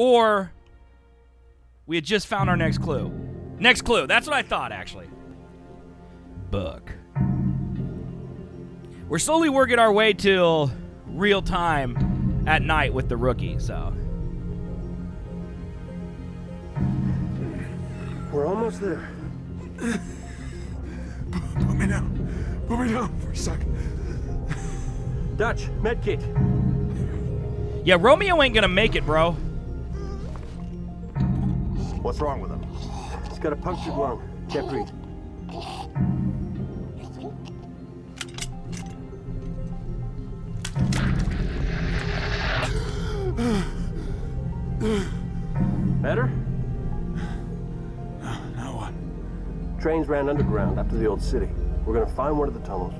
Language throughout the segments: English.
or we had just found our next clue. Next clue. That's what I thought, actually. Book. We're slowly working our way till real time at night with the rookie, so. We're almost there. Put me down. Put me down for a second. Dutch, medkit. Yeah, Romeo ain't gonna make it, bro. What's wrong with him? He's got a punctured lung. Can't breathe. Better? Now what? Trains ran underground up to the old city. We're gonna find one of the tunnels.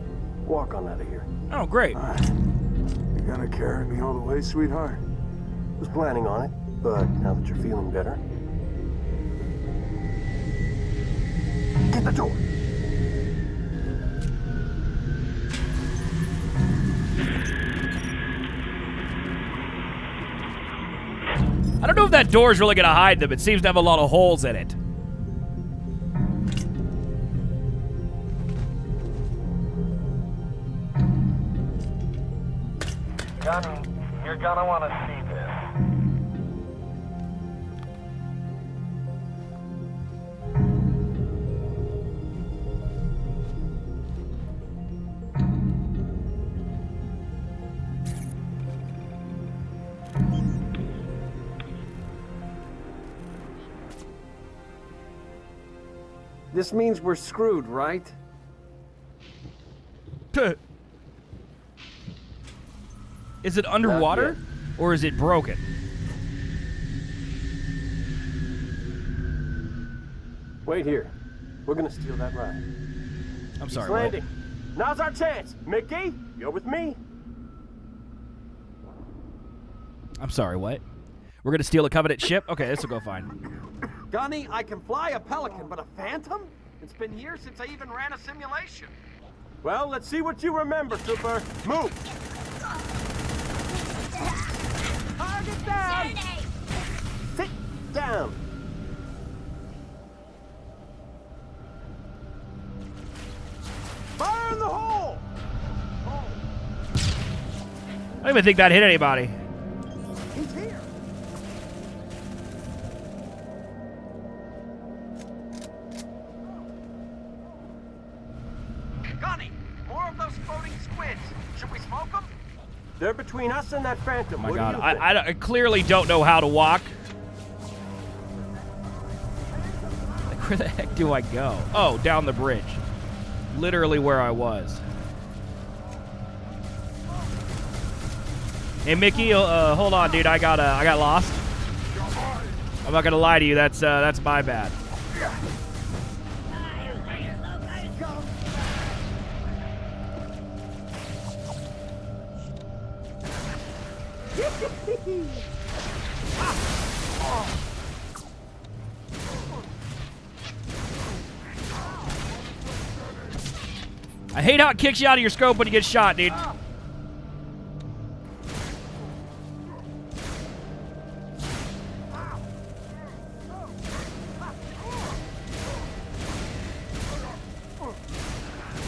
Walk on out of here. Oh, great. You're gonna carry me all the way, sweetheart? Was planning on it, but now that you're feeling better. Get the door. I don't know if that door is really gonna hide them. It seems to have a lot of holes in it. Gunny, you're gonna want to see this. Means we're screwed, right? Is it underwater or is it broken? Wait here. We're gonna steal that ride. I'm He's sorry. what? landing. Now's our chance. Mickey, you're with me. I'm sorry, what? We're gonna steal a Covenant ship? Okay, this will go fine. Gunny, I can fly a Pelican, but a Phantom? It's been years since I even ran a simulation. Well, let's see what you remember, Super. Move. Target down. Sit down. Fire in the hole. I don't even think that hit anybody. He's here. Floating squids. Should we smoke them? They're between us and that Phantom. Oh my what god, do you I, think? I, I clearly don't know how to walk. Like, where the heck do I go? Oh, down the bridge. Literally where I was. Hey Mickey, uh, hold on, dude. I got uh, I got lost. I'm not gonna lie to you. That's uh, that's my bad. I hate how it kicks you out of your scope when you get shot, dude.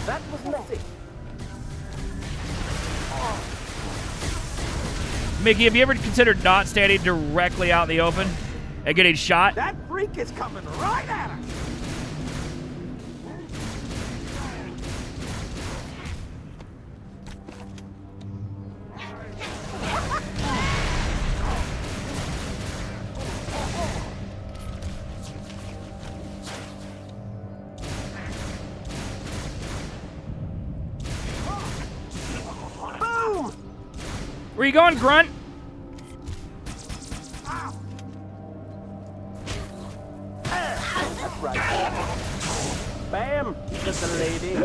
That was messy. Mickey, have you ever considered not standing directly out in the open and getting shot? That freak is coming right at you going, Grunt? Bam. Just the lady.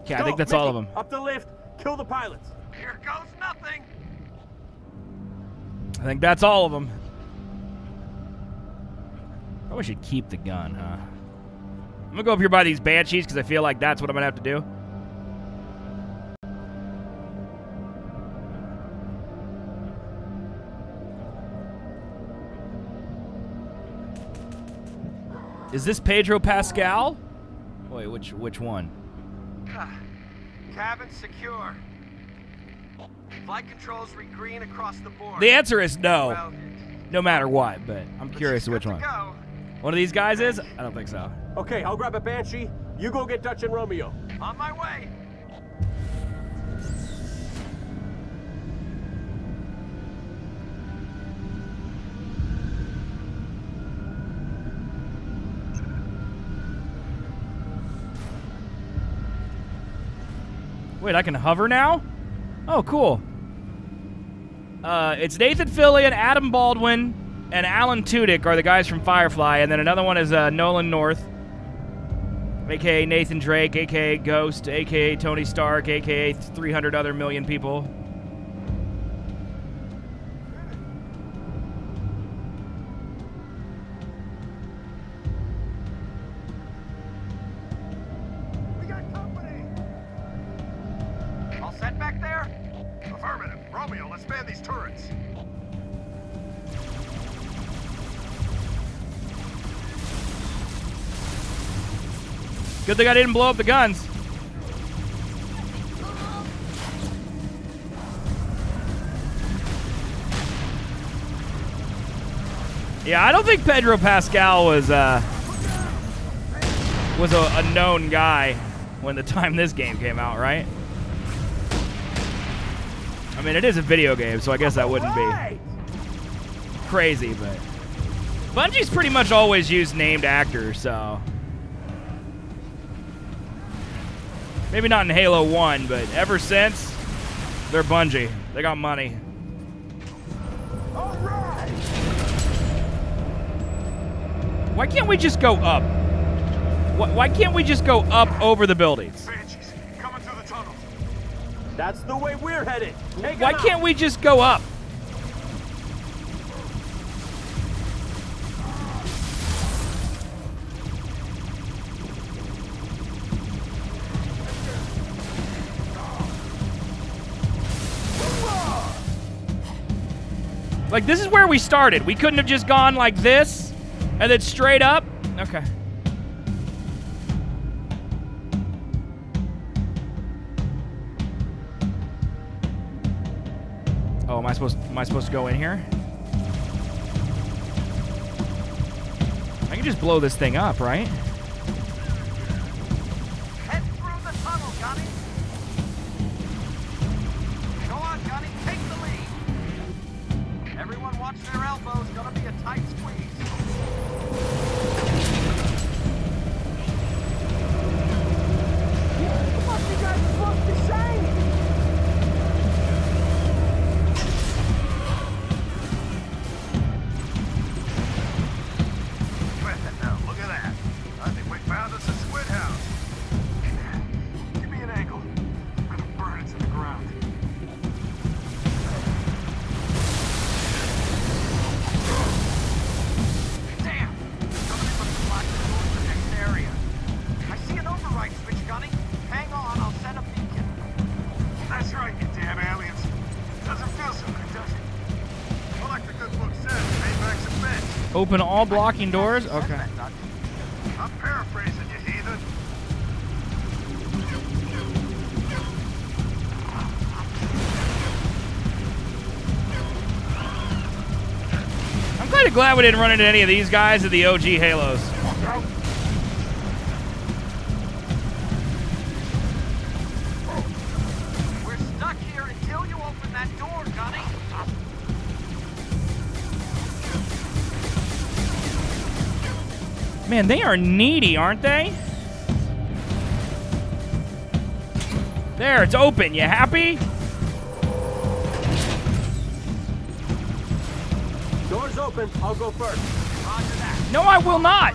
Okay, I think that's all of them. Up the lift. Kill the pilots. Here goes nothing. I think that's all of them. Probably should keep the gun, huh? I'm gonna go up here by these banshees because I feel like that's what I'm gonna have to do. Is this Pedro Pascal? Wait, which which one? Cabin secure. Flight controls read green across the board. The answer is no, Well, no matter what. But I'm it's curious which one. One of these guys is? I don't think so. Okay, I'll grab a Banshee. You go get Dutch and Romeo. On my way. Wait, I can hover now? Oh, cool. Uh, it's Nathan Fillion, Adam Baldwin, and Alan Tudyk are the guys from Firefly, and then another one is uh, Nolan North, aka Nathan Drake, aka Ghost, aka Tony Stark, aka 300 other million people. Good thing I didn't blow up the guns. Yeah, I don't think Pedro Pascal was uh was a, a known guy when the time this game came out, right? I mean, it is a video game, so I guess that wouldn't be crazy, but Bungie's pretty much always used named actors, so maybe not in Halo 1, but ever since they're Bungie. They got money. Right. Why can't we just go up? Why, why can't we just go up over the buildings? Banshees, coming through the tunnels. That's the way we're headed. Take Why can't we just go up? Like this is where we started. We couldn't have just gone like this and then straight up. Okay. Oh, am I supposed am I supposed to go in here? I can just blow this thing up, right? Open all blocking doors. Okay. I'm paraphrasing you, heathen. I'm kind of glad we didn't run into any of these guys at the OG Halos. Man, they are needy, aren't they? There, it's open. You happy? Doors open. I'll go first. No, I will not.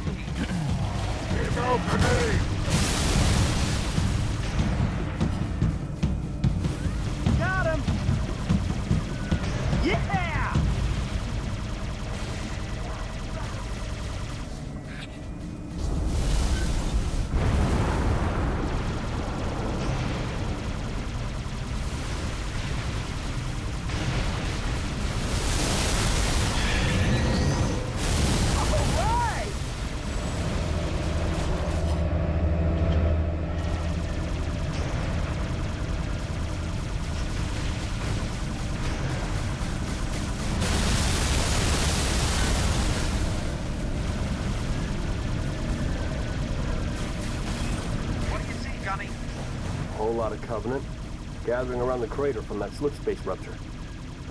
Gathering around the crater from that slip space rupture.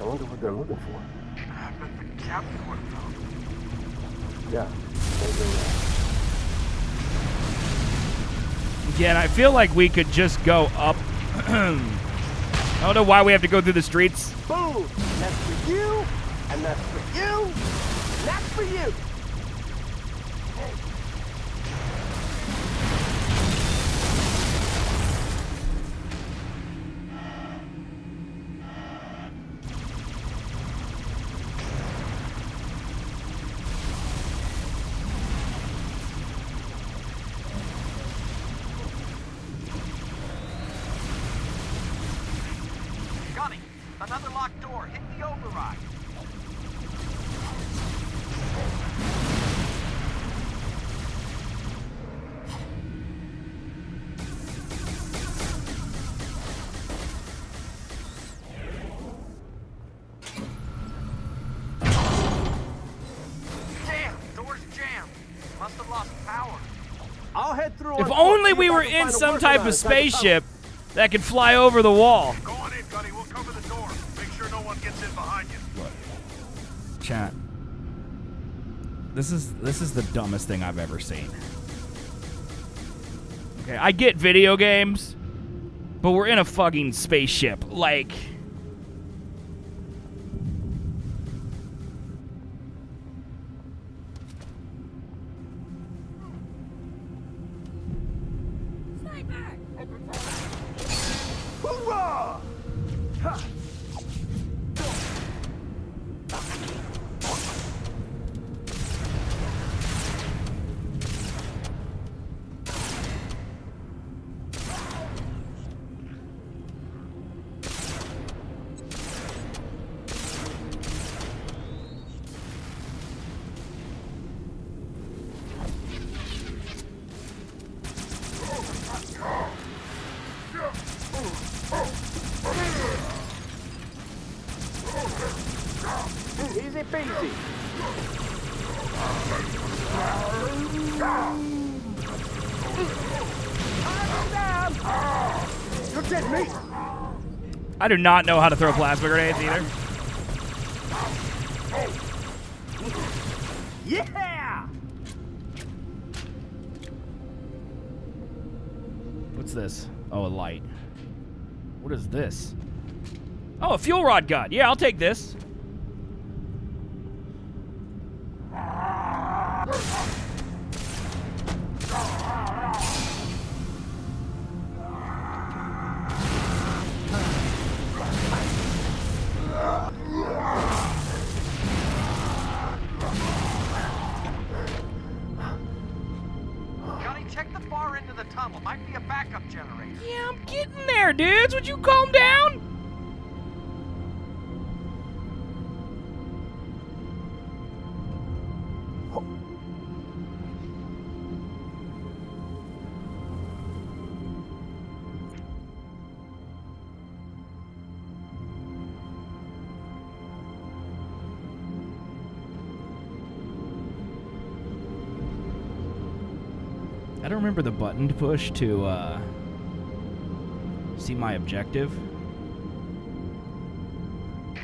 I wonder what they're looking for. I bet the captain would have. Yeah, maybe, uh, Again, I feel like we could just go up. I don't know why we have to go through the streets. Boom! That's for you, and that's for you, and that's for you. Through. If only we were in some type of inside the tunnel. spaceship that could fly over the wall. This is this is the dumbest thing I've ever seen. Okay, I get video games, but we're in a fucking spaceship. Like do not know how to throw plasma grenades either. Yeah! What's this? Oh, a light. What is this? Oh, a fuel rod gun. Yeah, I'll take this. Don't remember the button to push to uh, see my objective.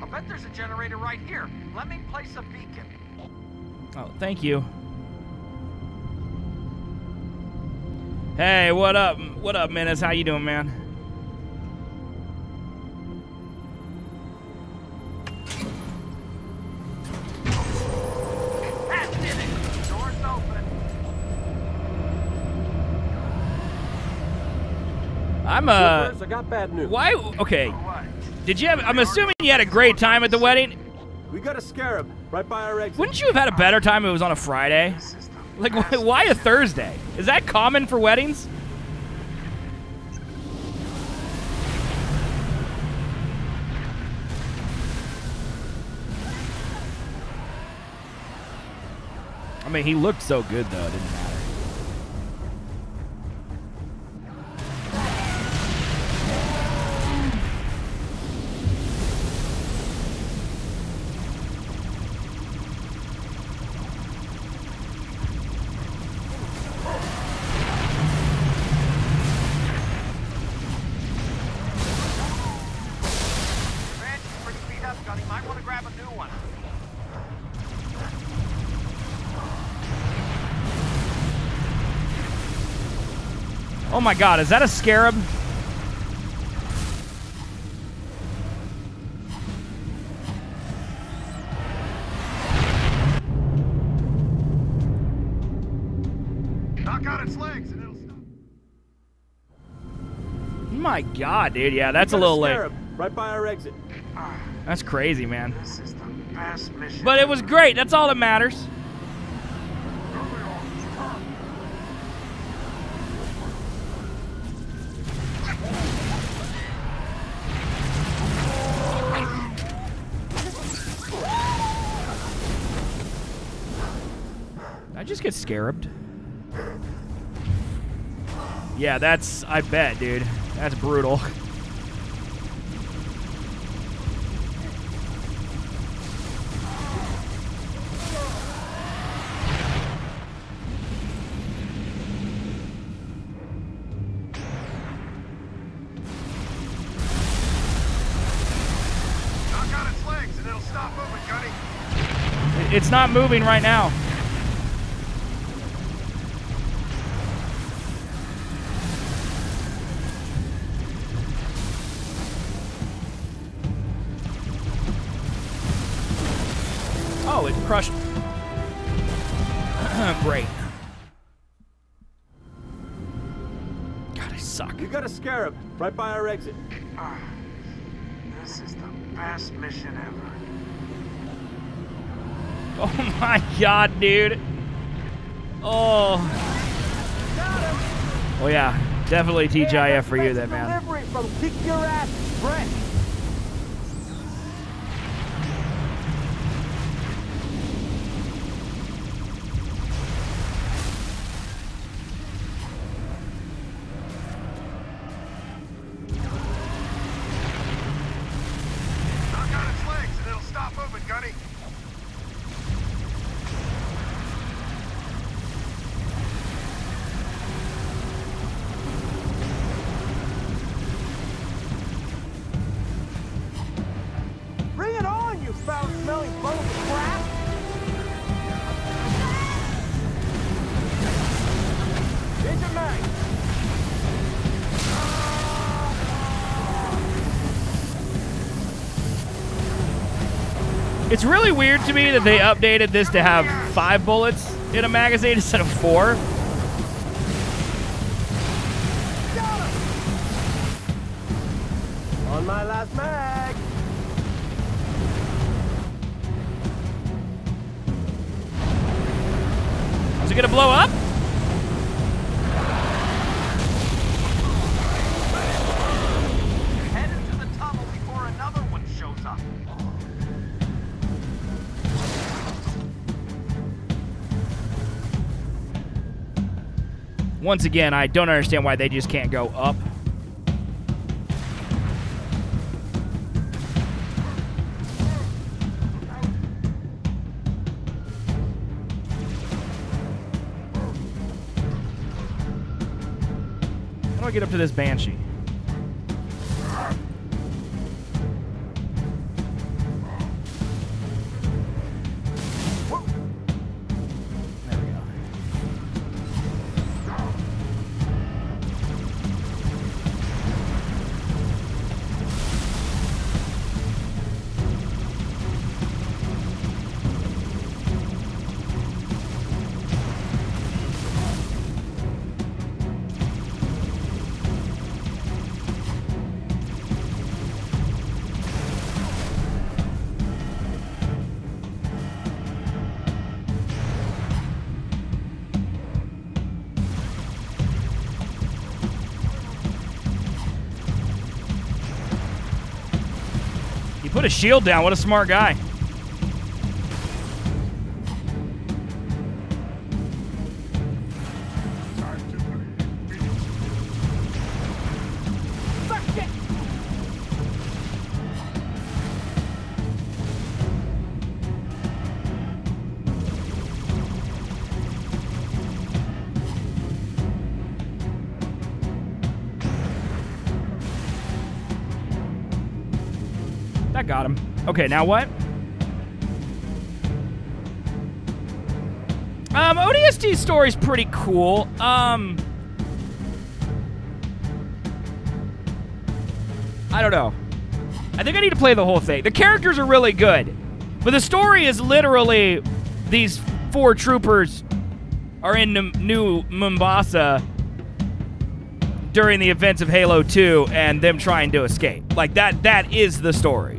I bet there's a generator right here. Let me place a beacon. Oh, thank you. Hey, what up? What up, Menace? How you doing, man? I'm uh, I got bad news. why? Okay, did you have? I'm assuming you had a great time at the wedding. We got a scarab right by our exit. Wouldn't you have had a better time if it was on a Friday? This is the Like, why a Thursday? Is that common for weddings? I mean, he looked so good, though. It didn't matter. My god, is that a scarab? Knock out its legs and it'll stop. My god, dude. Yeah, that's a little late. Scarab, right by our exit. That's crazy, man. This is the best mission. But it was great. That's all that matters. Scarabed. Yeah, that's. I bet, dude. That's brutal. Knock out its legs and it'll stop moving, Gunny. It's not moving right now. Right by our exit. Ah, this is the best mission ever. Oh my god, dude. Oh. Oh yeah, definitely TGIF for you then, man. Really weird to me that they updated this to have five bullets in a magazine instead of four. Once again, I don't understand why they just can't go up. How do I get up to this banshee? A shield down. What a smart guy. Okay, now what? Um, story story's pretty cool. Um, I don't know. I think I need to play the whole thing. The characters are really good, but the story is literally these four troopers are in N New Mombasa during the events of Halo 2 and them trying to escape. Like that that is the story.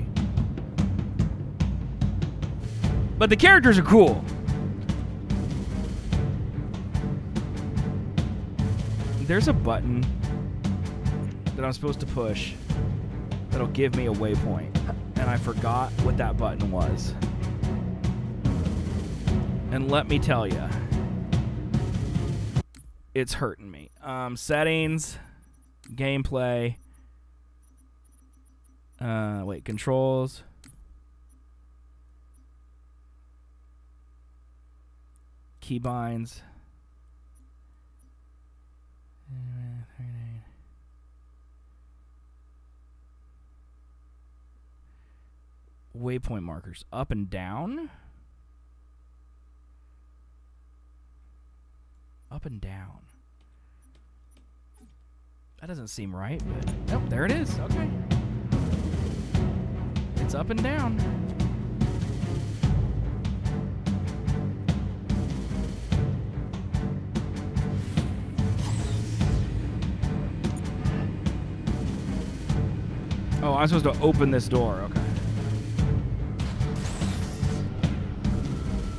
But the characters are cool. There's a button that I'm supposed to push that'll give me a waypoint. And I forgot what that button was. And let me tell you, it's hurting me. Um, settings, gameplay. Uh, wait, controls. Keybinds. Waypoint markers up and down. Up and down. That doesn't seem right, but nope, there it is. Okay. It's up and down. Oh, I'm supposed to open this door. Okay.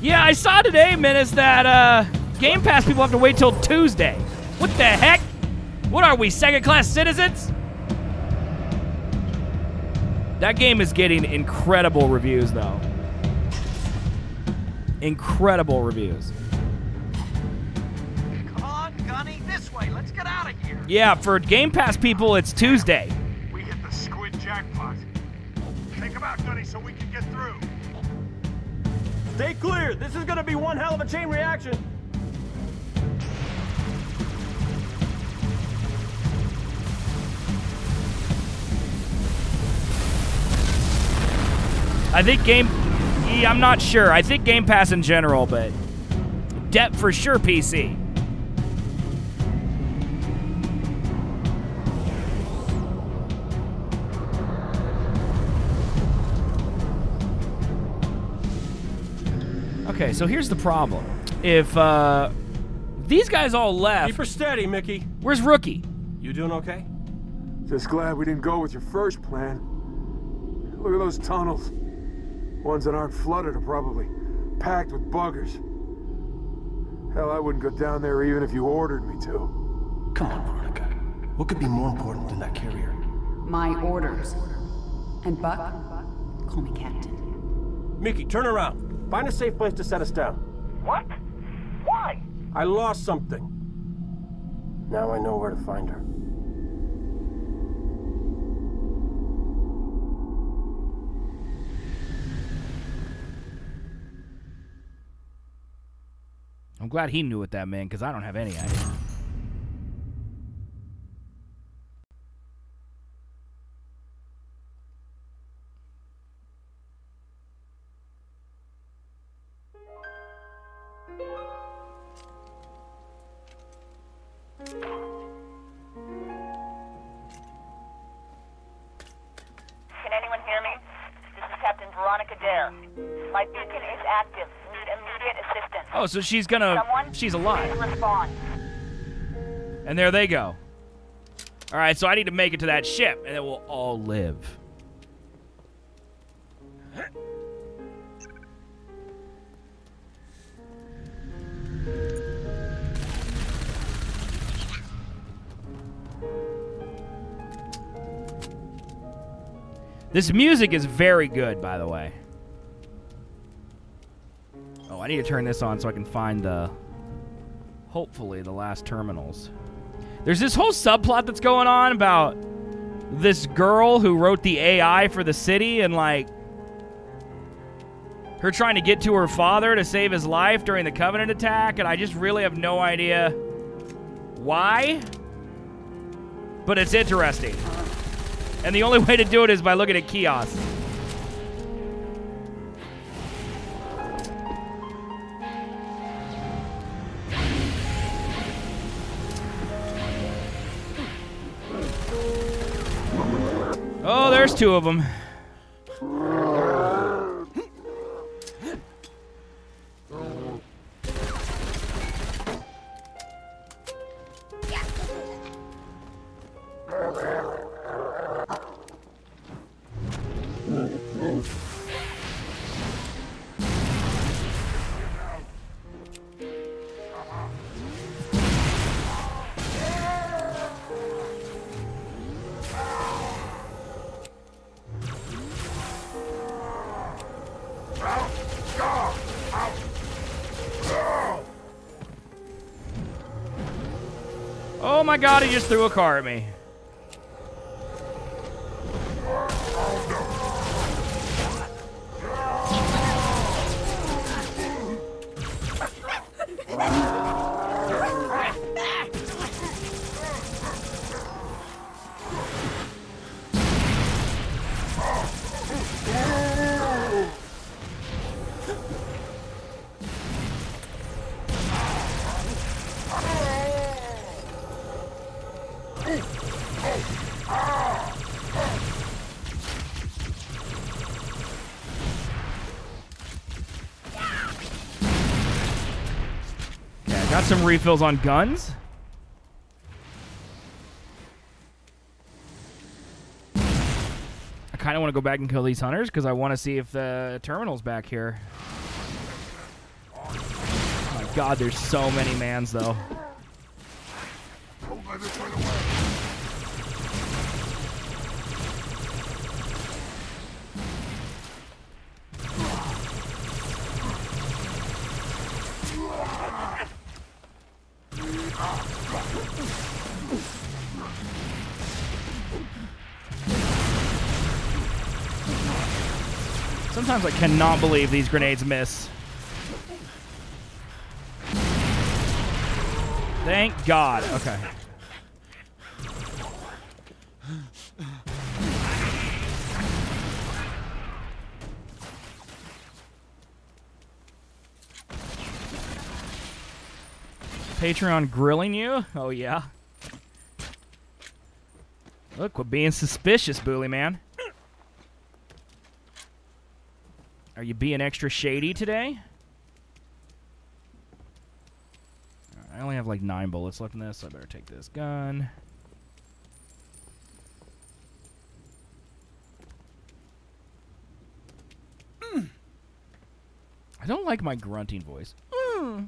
Yeah, I saw today, Menace, that uh, Game Pass people have to wait till Tuesday. What the heck? What are we, second class citizens? That game is getting incredible reviews, though. Incredible reviews. Come on, Gunny, this way. Let's get out of here. Yeah, for Game Pass people, it's Tuesday. Stay clear. This is gonna be one hell of a chain reaction. I think Game... I'm not sure. I think Game Pass in general, but... Depth for sure PC. Okay, so here's the problem. If uh, these guys all left, Keep her steady, Mickey. where's Rookie? You doing okay? Just glad we didn't go with your first plan. Look at those tunnels. Ones that aren't flooded are probably packed with buggers. Hell, I wouldn't go down there even if you ordered me to. Come on, Veronica. What could be more important than that carrier? My orders. And Buck, call me Captain. Mickey, turn around. Find a safe place to set us down. What? Why? I lost something. Now I know where to find her. I'm glad he knew what that meant because I don't have any idea. So she's gonna. Someone, She's alive. And there they go. All right, so I need to make it to that ship, and then we'll all live. This music is very good, by the way. I need to turn this on so I can find the hopefully the last terminals. There's this whole subplot that's going on about this girl who wrote the AI for the city and like her trying to get to her father to save his life during the Covenant attack, and I just really have no idea why. But it's interesting. And the only way to do it is by looking at kiosks. Two of them. God, he just threw a car at me. Some refills on guns. I kind of want to go back and kill these hunters because I want to see if the terminal's back here. Oh my god, there's so many mans though. I cannot believe these grenades miss. Thank God. Okay. Patreon grilling you? Oh, yeah. Look, we're being suspicious, Bully Man. Are you being extra shady today? I only have like nine bullets left in this, so I better take this gun. I don't like my grunting voice. Mm.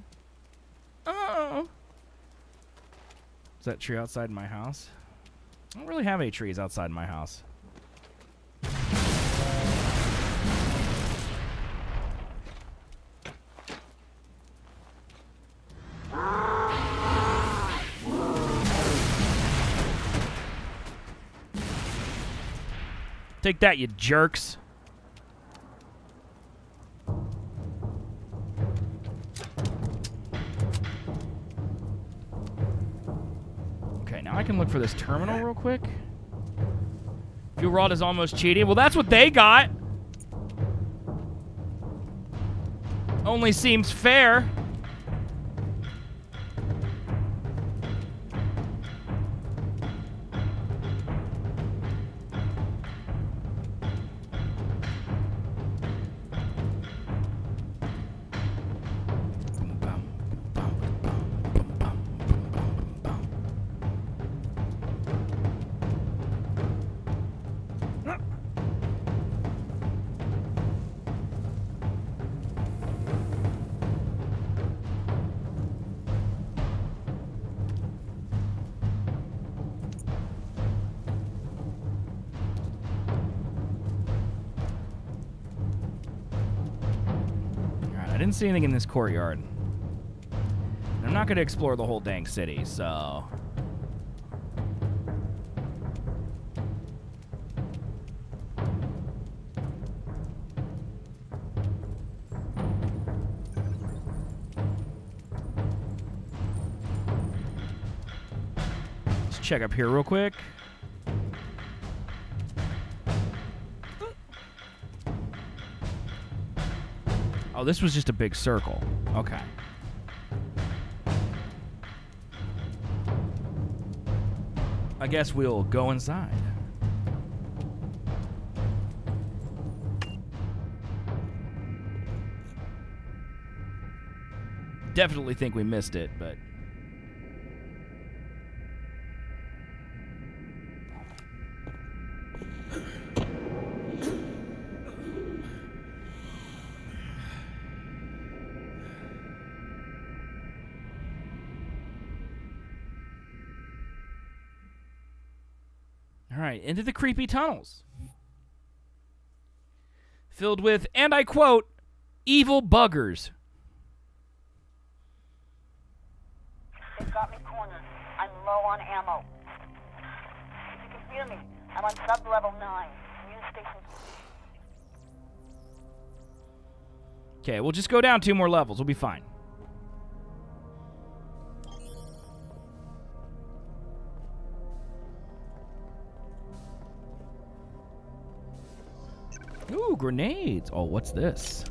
Oh. Is that tree outside my house? I don't really have any trees outside my house. Take that, you jerks. Okay, now I can look for this terminal real quick. Fuel rod is almost cheating. Well, that's what they got. Only seems fair. See anything in this courtyard. I'm not going to explore the whole dang city, so... Let's check up here real quick. Oh, this was just a big circle. Okay. I guess we'll go inside. Definitely think we missed it, but... into the creepy tunnels. Filled with, and I quote, evil buggers. They've got me cornered. I'm low on ammo. If you can hear me, I'm on sub-level 9. Communication station. Okay, we'll just go down two more levels. We'll be fine. Ooh, grenades. Oh, what's this?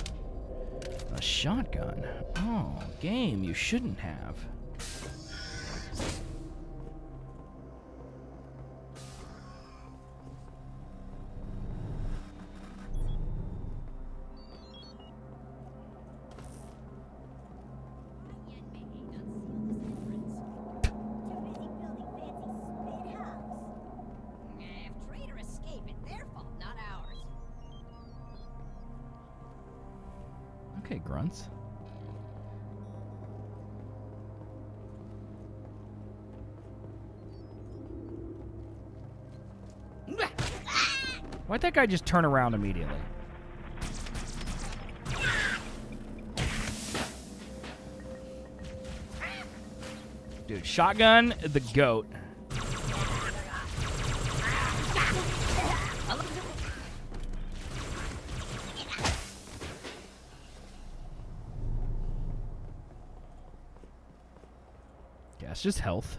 A shotgun. Oh, game you shouldn't have. Guy just turn around immediately? Dude, shotgun the goat. It's just health.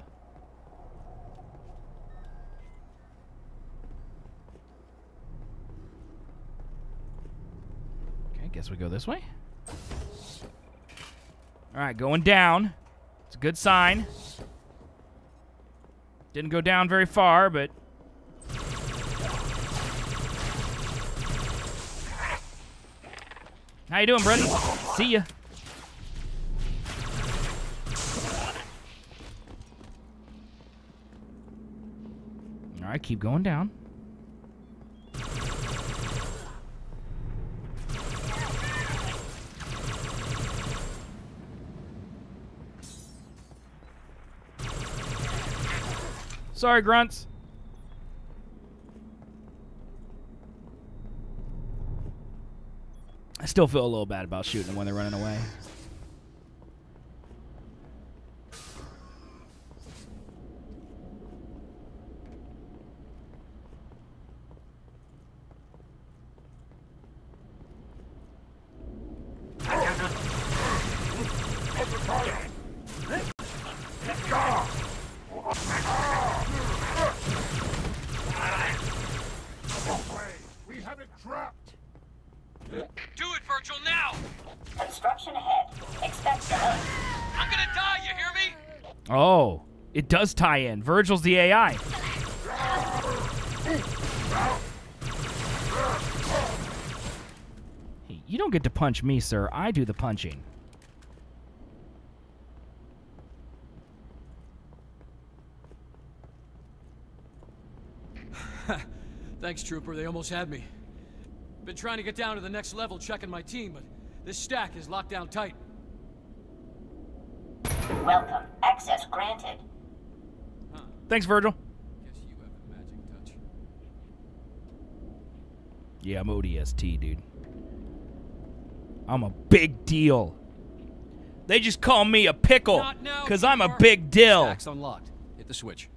Guess we go this way. All right, going down. It's a good sign. Didn't go down very far, but How you doing, buddy? See ya. All right, keep going down. Sorry, grunts. I still feel a little bad about shooting them when they're running away. We have it trapped. Do it, Virgil, now! Construction ahead. Expect delay. I'm gonna die, you hear me? Oh, it does tie in. Virgil's the AI. Hey, you don't get to punch me, sir. I do the punching. Thanks, Trooper. They almost had me. Been trying to get down to the next level checking my team, but this stack is locked down tight. Welcome. Access granted. Thanks, Virgil. Guess you have a magic touch. Yeah, I'm ODST, dude. I'm a big deal. They just call me a pickle because I'm a big deal. Stack's unlocked. Hit the switch.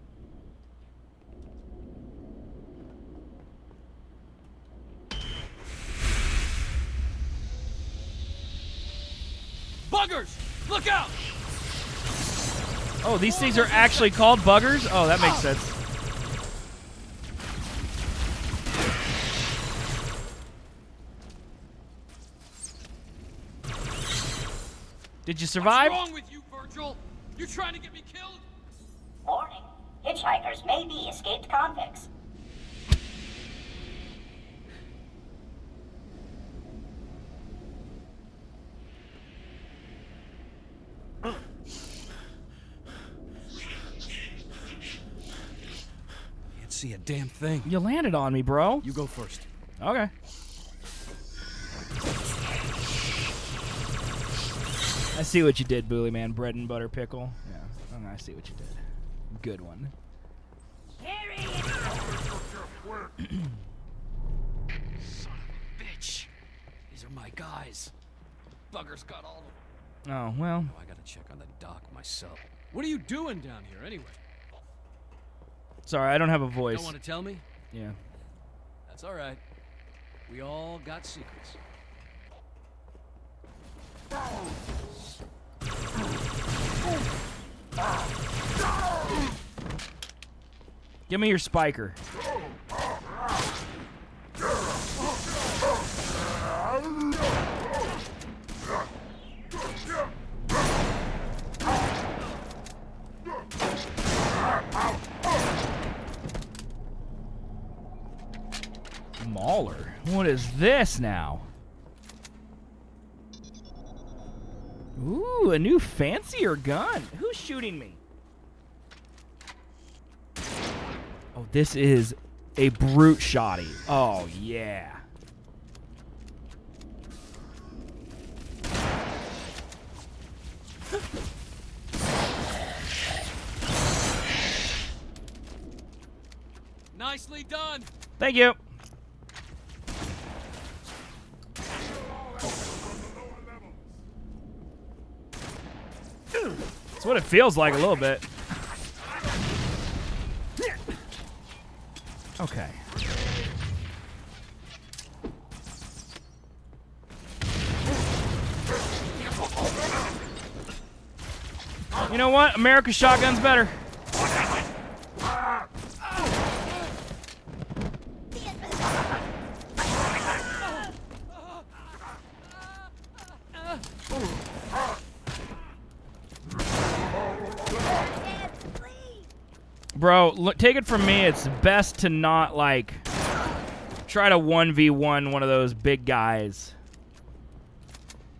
Buggers! Look out! Oh, these things are actually called buggers? Oh, that makes sense. Did you survive? What's wrong with you, Virgil? You trying to get me killed? Warning. Hitchhikers may be escaped convicts. See a damn thing. You landed on me, bro. You go first. Okay. I see what you did, Bully Man. Bread and butter pickle. Yeah, oh, I see what you did. Good one. Son of a bitch. These are my guys. Buggers got all of them. Oh, well. Now I gotta check on the dock myself. What are you doing down here anyway? Sorry, I don't have a voice. Don't want to tell me? Yeah. That's all right. We all got secrets. Give me your spiker. What is this now? Ooh, a new fancier gun. Who's shooting me? Oh, this is a brute shotty. Oh, yeah. Nicely done. Thank you. That's what it feels like a little bit. Okay. You know what? America's shotgun's better. Bro, look, take it from me, it's best to not, like, try to 1v1 one of those big guys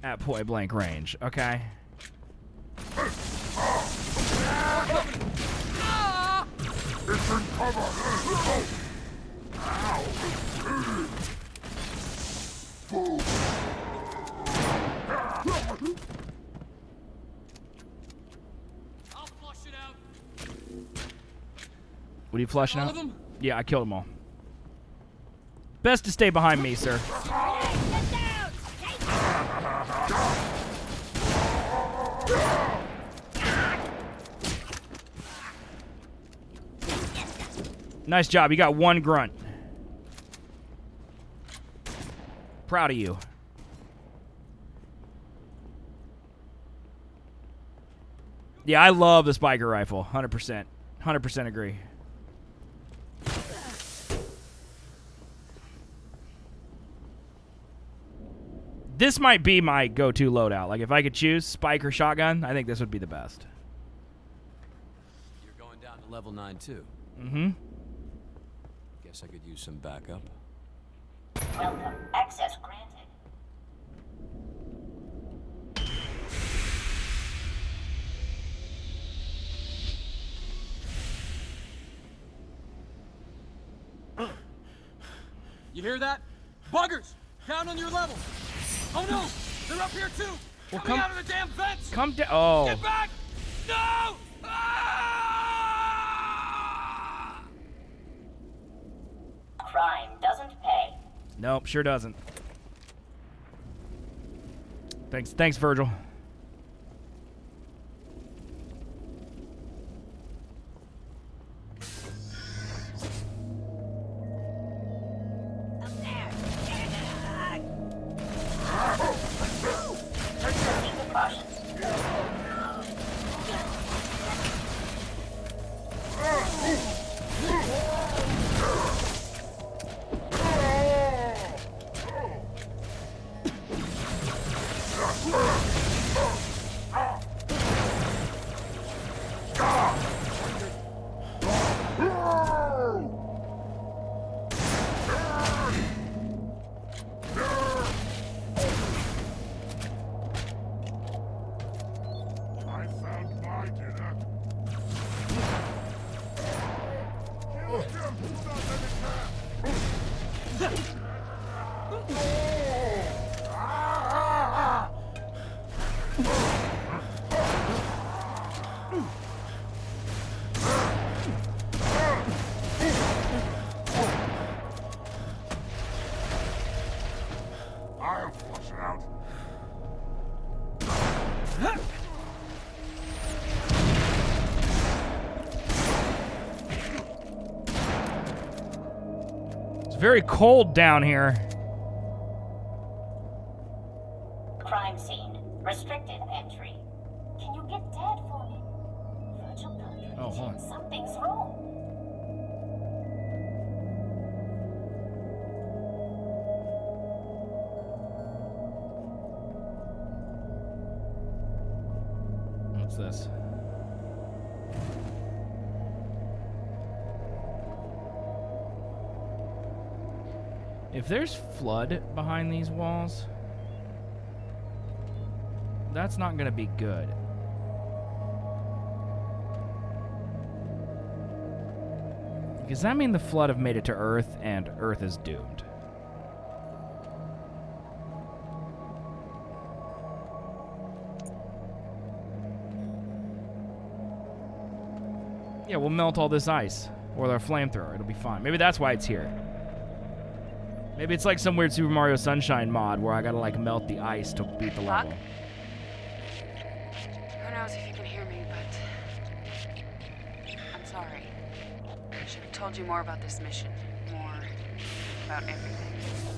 at point blank range, okay? It's in cover! I'll flush it out. What are you flushing All out? of them? Yeah, I killed them all. Best to stay behind me, sir. Nice job. You got one grunt. Proud of you. Yeah, I love the spiker rifle. 100%. 100% agree. This might be my go-to loadout. Like if I could choose spike or shotgun, I think this would be the best. You're going down to level 9 too. Mm-hmm. Guess I could use some backup. Welcome. Access granted. You hear that? Buggers! Down on your level! Oh no! They're up here too! Well, Coming come- out of the damn vents! Come down. Oh. Get back! No! Ah! Crime doesn't pay. Nope, sure doesn't. Thanks, thanks, Virgil. Very cold down here. Crime scene. Restricted entry. Can you get dead for me? Virgil Cartridge. Oh, hold on. Something's wrong. What's this? If there's flood behind these walls, that's not going to be good. Does that mean the flood have made it to Earth and Earth is doomed? Yeah, we'll melt all this ice with our flamethrower. It'll be fine. Maybe that's why it's here. Maybe it's like some weird Super Mario Sunshine mod where I gotta like melt the ice to beat the level. Who knows if you can hear me, but I'm sorry. I should have told you more about this mission. More about everything.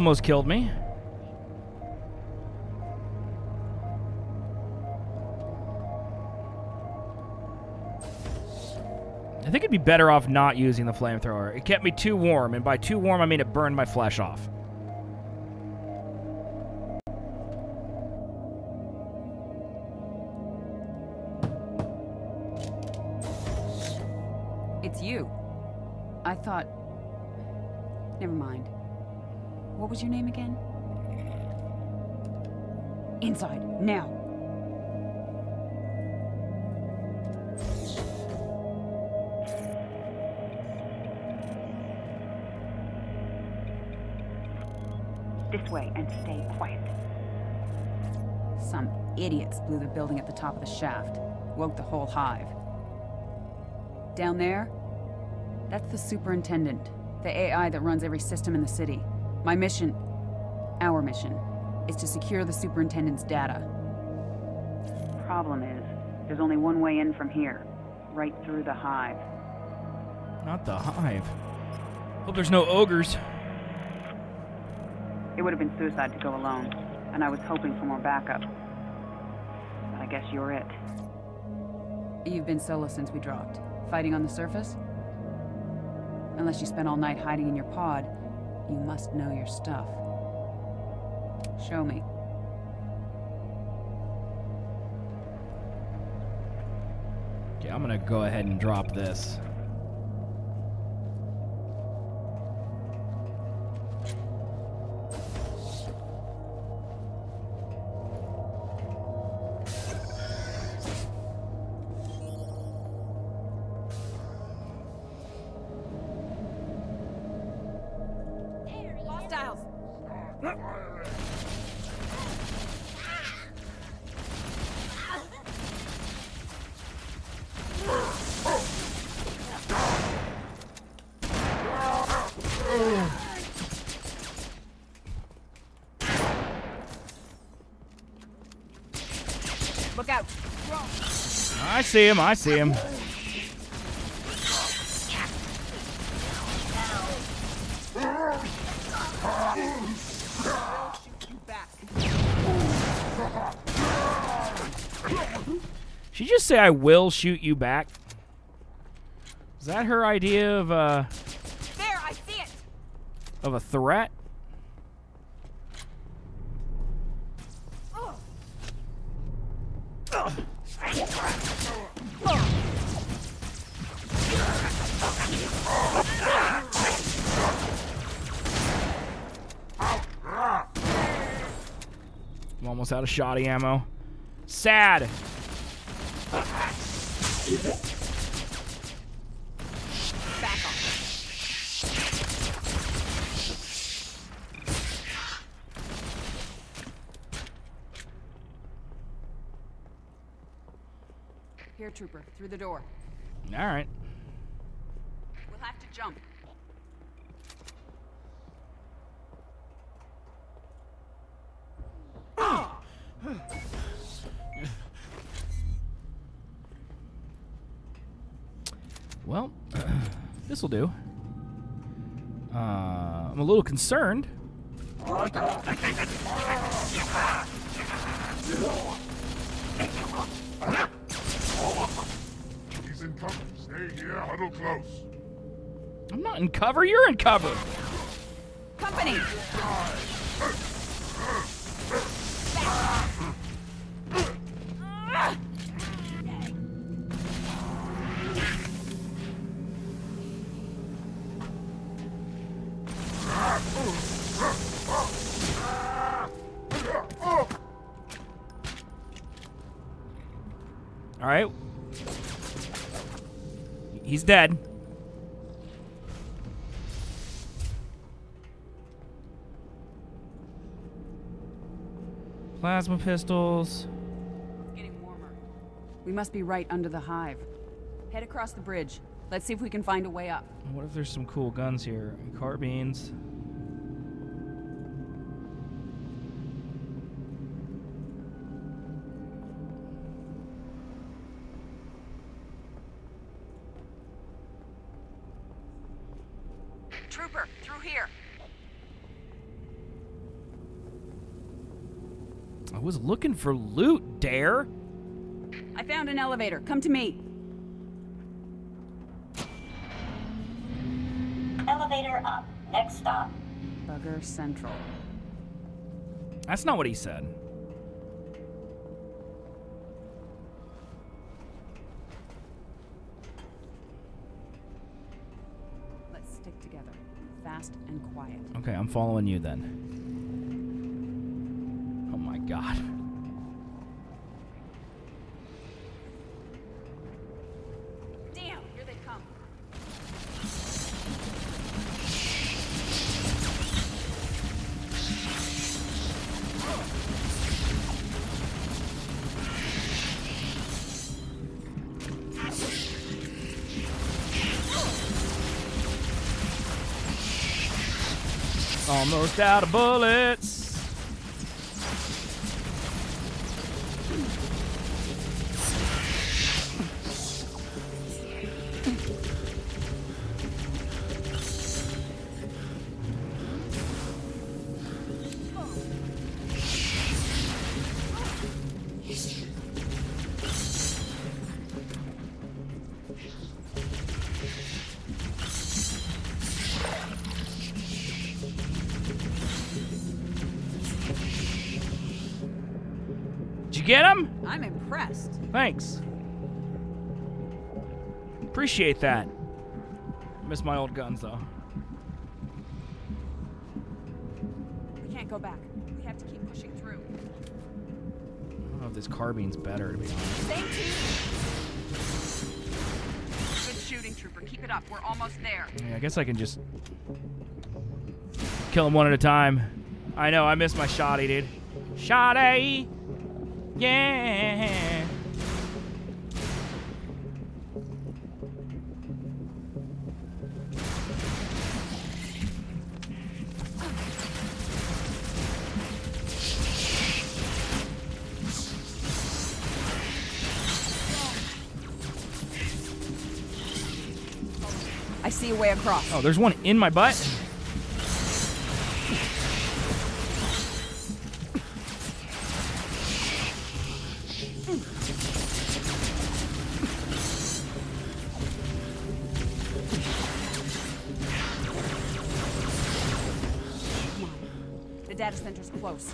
Almost killed me. I think it'd be better off not using the flamethrower. It kept me too warm, and by too warm, I mean it burned my flesh off. Blew the building at the top of the shaft. Woke the whole hive. Down there, that's the superintendent, the AI that runs every system in the city. My mission, our mission, is to secure the superintendent's data. Problem is, there's only one way in from here, right through the hive. Not the hive. Hope there's no ogres. It would have been suicide to go alone, and I was hoping for more backup. But I guess you're it. You've been solo since we dropped. Fighting on the surface? Unless you spent all night hiding in your pod, you must know your stuff. Show me. Okay, I'm gonna go ahead and drop this. See him. I see him. She just say I will shoot you back. Is that her idea of a There, I see it. of a threat? Almost out of shoddy ammo. Sad. Back off. Here, Trooper, through the door. All right. We'll have to jump. Well, this will do. Uh, I'm a little concerned. He's in cover. Stay here, huddle close. I'm not in cover. You're in cover. Company! All dead. Plasma pistols. It's getting warmer. We must be right under the hive. Head across the bridge. Let's see if we can find a way up. What if there's some cool guns here? Carbines. Looking for loot, Dare. I found an elevator. Come to me. Elevator up. Next stop. Bugger Central. That's not what he said. Let's stick together. Fast and quiet. Okay, I'm following you then. Oh my god. Almost out of bullets. Thanks. Appreciate that. Miss my old guns though. We can't go back. We have to keep pushing through. I don't know if this carbine's better to be honest. Same team. Good shooting, Trooper. Keep it up. We're almost there. Yeah, I guess I can just kill them one at a time. I know, I missed my shotty, dude. Shotty! Yeah! Across. Oh, there's one in my butt? The data center's close.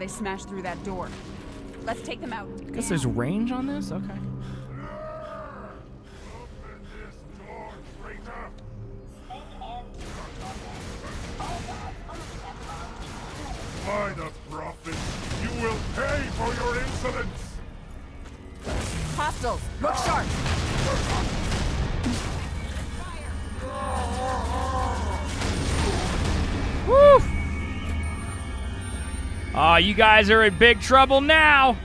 They smash through that door. Let's take them out. Guess there's range on this? Okay. You guys are in big trouble now.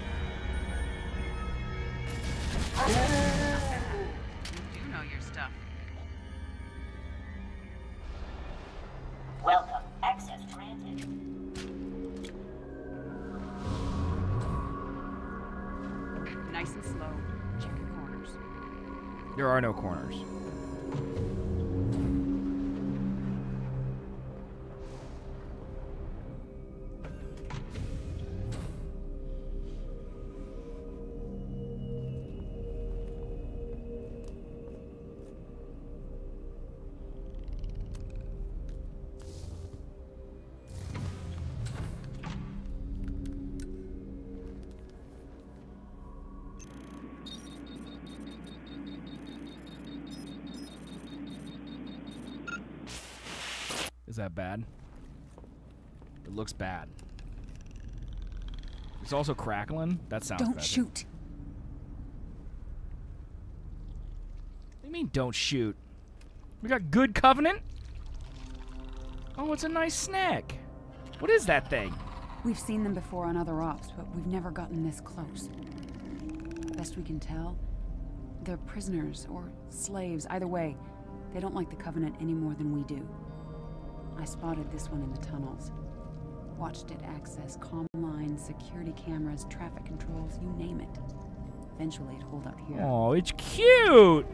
Is that bad? It looks bad. It's also crackling. That sounds Don't better. shoot. What do you mean don't shoot? We got good covenant? Oh, it's a nice snack. What is that thing? We've seen them before on other ops, but we've never gotten this close. Best we can tell, they're prisoners or slaves. Either way, they don't like the Covenant any more than we do. I spotted this one in the tunnels. Watched it access comm lines, security cameras, traffic controls, you name it. Eventually, it holed up here. Oh, it's cute.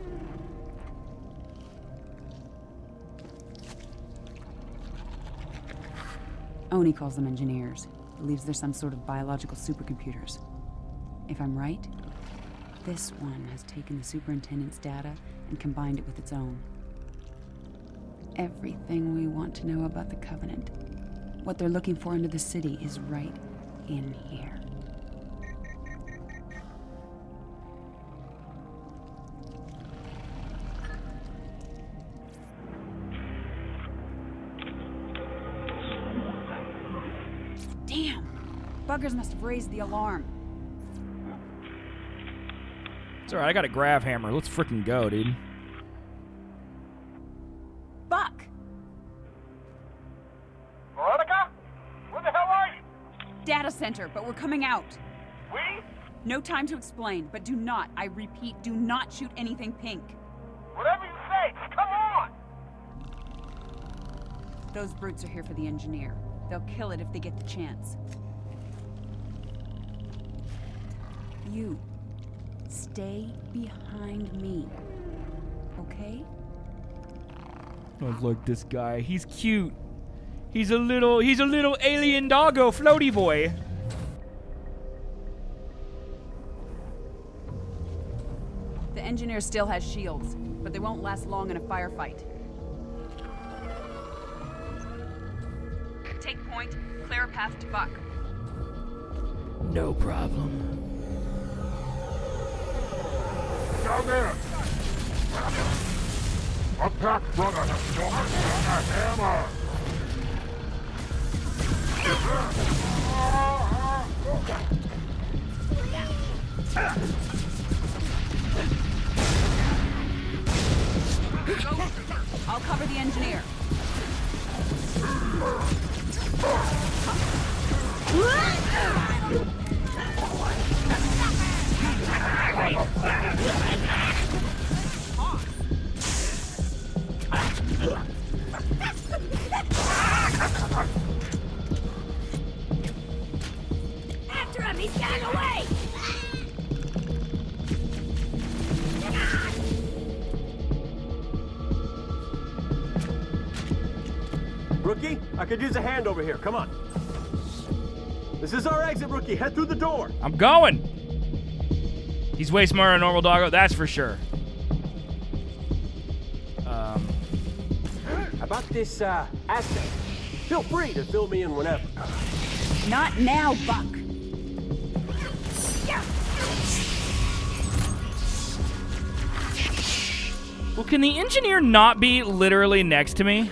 ONI calls them engineers. Believes they're some sort of biological supercomputers. If I'm right, this one has taken the superintendent's data and combined it with its own. Everything we want to know about the Covenant, what they're looking for under the city, is right in here. Damn! Buggers must have raised the alarm. It's alright, I got a grav hammer. Let's freaking go, dude. Center, but we're coming out. We? No time to explain, but do not, I repeat, do not shoot anything pink. Whatever you say, come on! Those brutes are here for the engineer. They'll kill it if they get the chance. You, stay behind me. Okay? I was like this guy. He's cute. He's a little he's a little alien doggo floaty boy. Engineer still has shields, but they won't last long in a firefight. Take point, clear a path to Buck. No problem. Down there! Attack, brother! Don't a hammer! I'll cover the engineer. Rookie, I could use a hand over here. Come on. This is our exit, Rookie. Head through the door. I'm going. He's way smarter than normal doggo, that's for sure. Um, About this uh, asset. Feel free to fill me in whenever. Not now, Buck. Well, can the engineer not be literally next to me?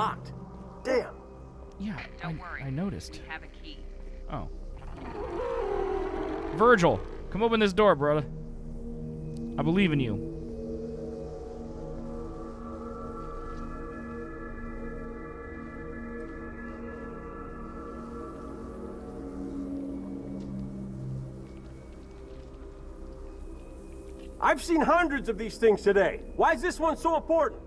Locked. Damn. Yeah, Don't I, worry. I noticed. We have a key. Oh. Virgil, come open this door, brother. I believe in you. I've seen hundreds of these things today. Why is this one so important?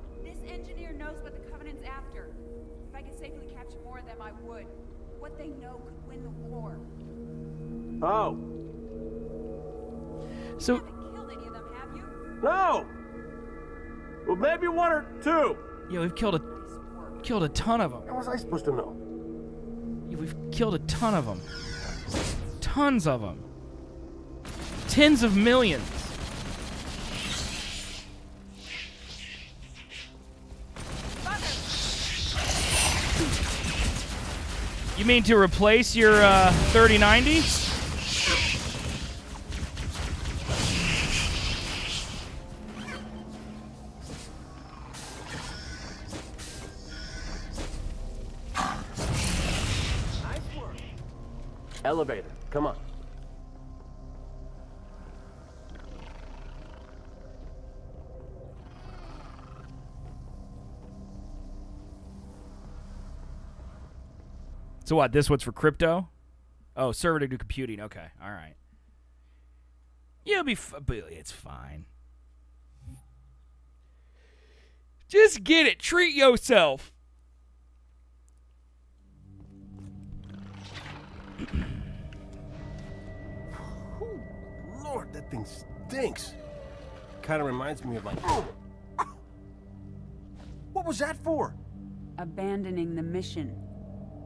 Oh. So, haven't killed any of them, have you? No. Well, maybe one or two. yeah, we've killed a killed a ton of them. How was I supposed to know? Yeah, we've killed a ton of them. Tons of them. Tens of millions. You mean to replace your uh, 3090? Elevator. Come on. So what? This one's for crypto? Oh, server to do computing. Okay, all right. You'll be. F- it's fine. Just get it. Treat yourself. That thing stinks. Kind of reminds me of like. What was that for? Abandoning the mission.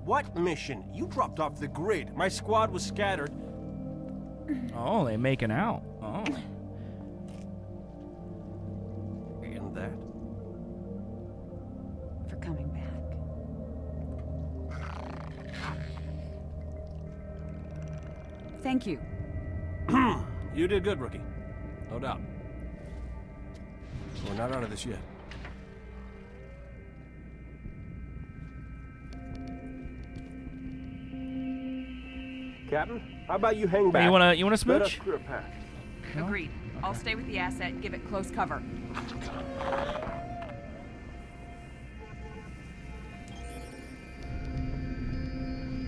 What mission? You dropped off the grid. My squad was scattered. Oh, they making out. Oh. And that. For coming back. Thank you. You did good, rookie. No doubt. We're not out of this yet. Captain, how about you hang back? you wanna you wanna Let us smooch? clear a path. Agreed. I'll stay with the asset and give it close cover.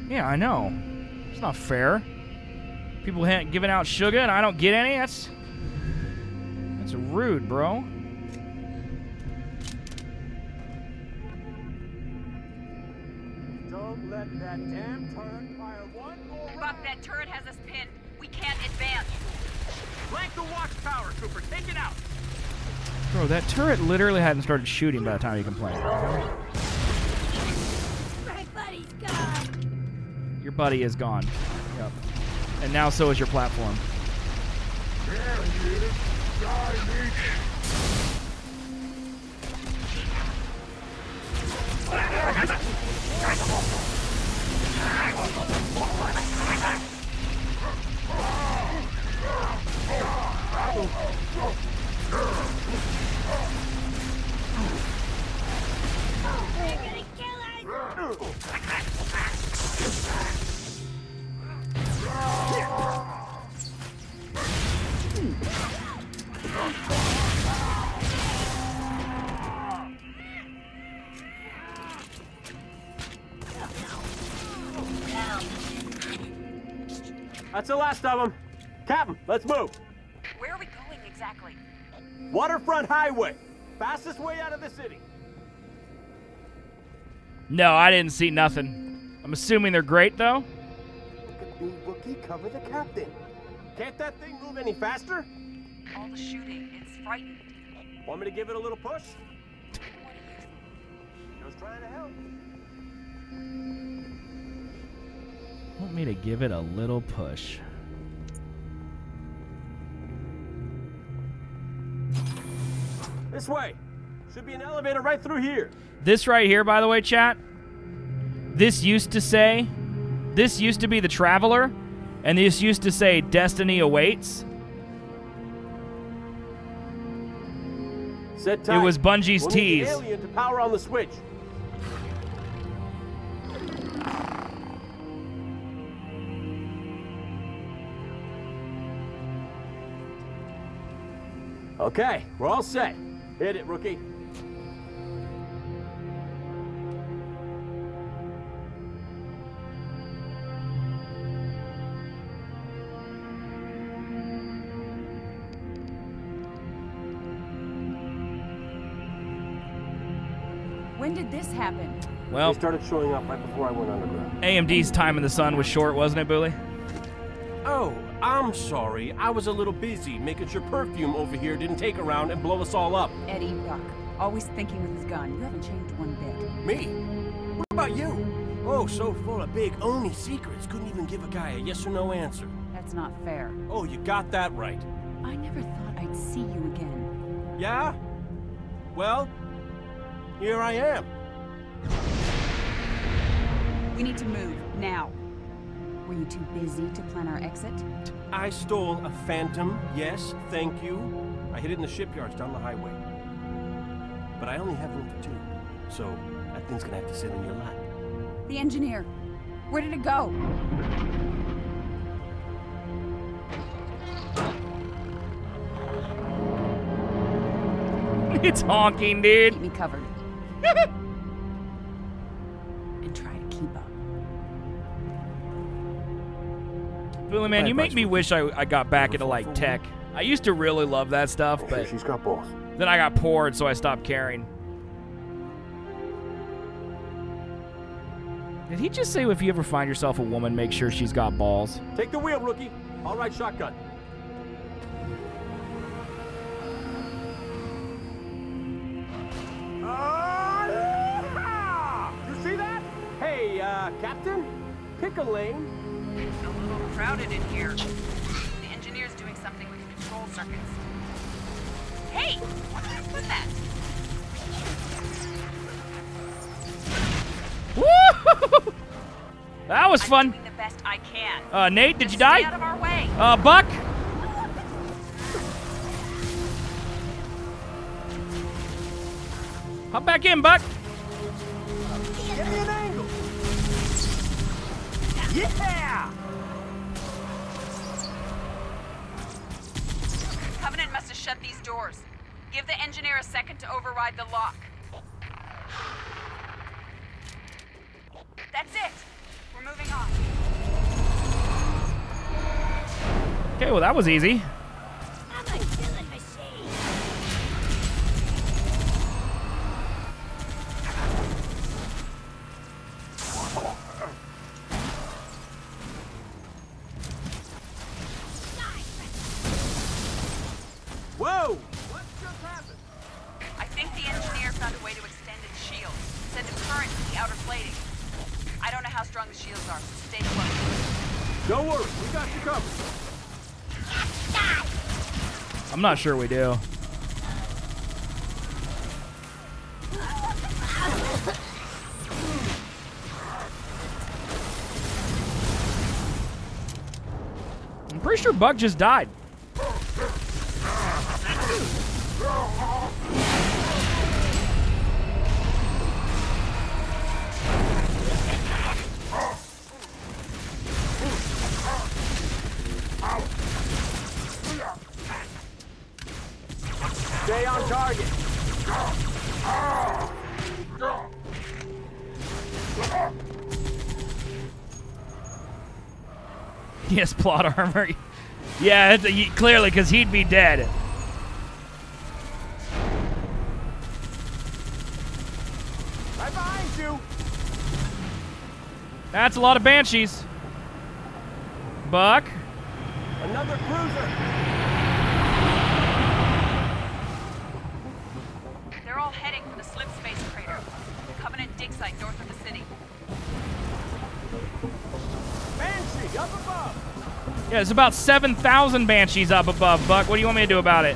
Yeah, I know. It's not fair. People ha- giving out sugar and I don't get any. That's that's rude, bro. Don't let that damn turret fire one more Buck, that turret has us pinned. We can't advance. Flank the watchtower, Cooper. Take it out. Bro, that turret literally hadn't started shooting by the time you complained. My buddy's gone. Your buddy is gone. And now so is your platform. That's the last of them. Captain, let's move. Where are we going exactly? Waterfront Highway. Fastest way out of the city. No, I didn't see nothing. I'm assuming they're great though. Look at rookie. Cover the captain. Can't that thing move any faster? All the shooting, it's frightened. Want me to give it a little push? Just trying to help. Want me to give it a little push. This way. Should be an elevator right through here. This right here, by the way, chat. This used to say, this used to be the Traveler, and this used to say Destiny awaits. Set It was Bungie's we'll tease. alien to power on the switch. Okay, we're all set. Hit it, rookie. This happen? Well, They started showing up right before I went underground. AMD's time in the sun was short, wasn't it, Booley? Oh, I'm sorry. I was a little busy making sure perfume over here didn't take around and blow us all up. Eddie Buck, always thinking with his gun. You haven't changed one bit. Me? What about you? Oh, so full of big ONI secrets, couldn't even give a guy a yes or no answer. That's not fair. Oh, you got that right. I never thought I'd see you again. Yeah? Well, here I am. We need to move, now. Were you too busy to plan our exit? I stole a Phantom, yes, thank you. I hid it in the shipyards down the highway. But I only have room for two, so that thing's gonna have to sit in your lap. The engineer. Where did it go? it's honking, dude. Keep me covered. Booley, man, you make me wish I, I got back into like tech. I used to really love that stuff, but she's got balls. then I got bored, so I stopped caring. Did he just say if you ever find yourself a woman, make sure she's got balls? Take the wheel, rookie. All right, shotgun. Ah, You see that? Hey, uh, Captain? Pick a lane. It's a little crowded in here. The engineer's doing something with the control circuits. Hey! What's that? Woo! That was fun. Doing the best I can. Uh, Nate, did Just you die? Stay out of our way. Uh, Buck? Hop back in, Buck. Give me an angle. Yeah! Covenant must have shut these doors. Give the engineer a second to override the lock. That's it. We're moving on. Okay, well, that was easy. I'm not sure we do. I'm pretty sure Buck just died. Plot armor. Yeah, it's, clearly, because he'd be dead. Thank you. That's a lot of banshees. Buck. Another cruiser. They're all heading for the slip space crater. Covenant dig site north of the city. Banshee, up above. Yeah, there's about 7,000 banshees up above, Buck. What do you want me to do about it?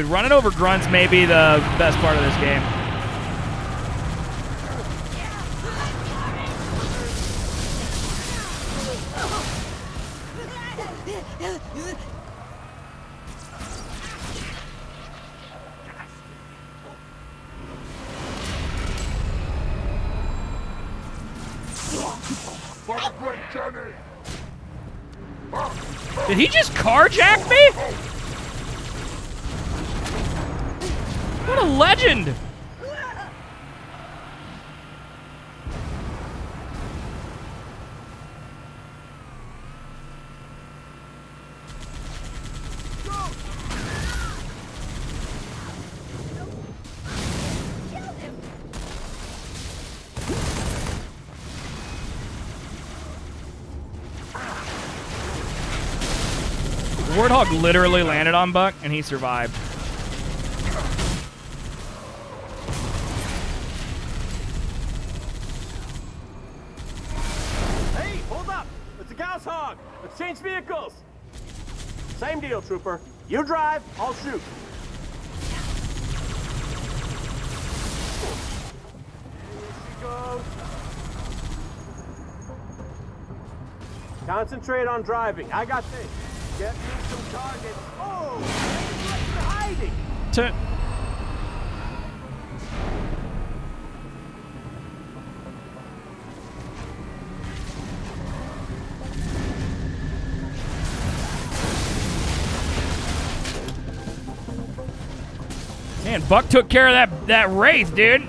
Dude, running over grunts may be the best part of this game. Did he just carjack me? Literally landed on Buck and he survived. Hey, hold up! It's a Gauss Hog! Let's change vehicles! Same deal, Trooper. You drive, I'll shoot. Concentrate on driving. I got this. Get me some targets. Oh! Hiding! To Man, Buck took care of that that wraith, dude.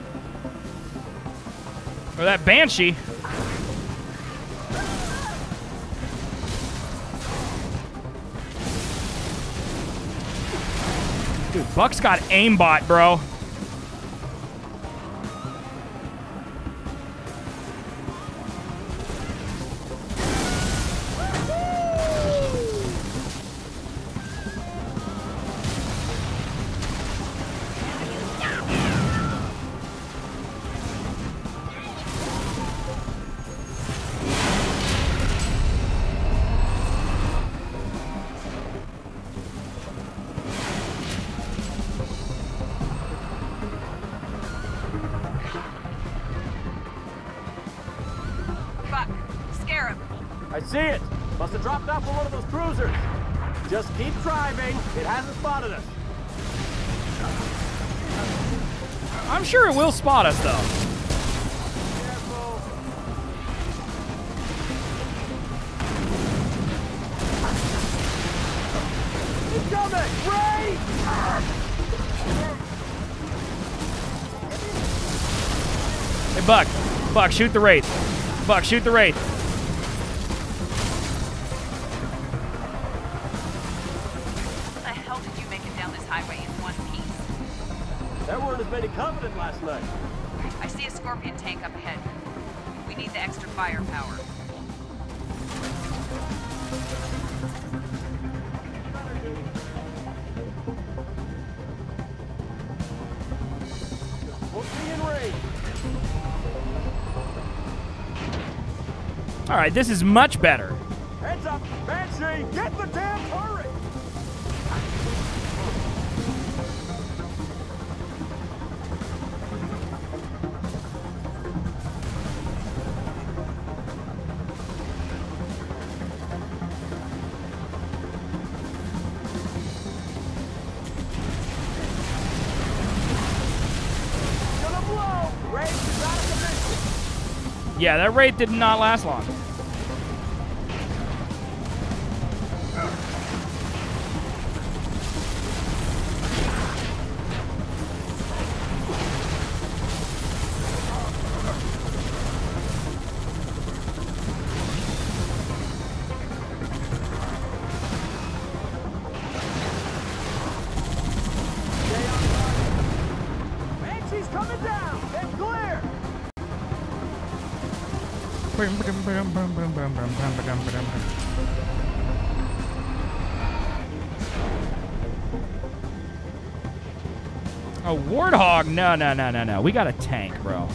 Or that banshee. Buck's got aimbot, bro. Sure it will spot us, though. Hey, Buck. Buck, shoot the wraith. Buck, shoot the wraith. Right, this is much better. Heads up, Banshee, get the damn turret! Gonna blow! Ray, is out of position. Yeah, that rate did not last long. No, no, no, no, no. We got a tank, bro.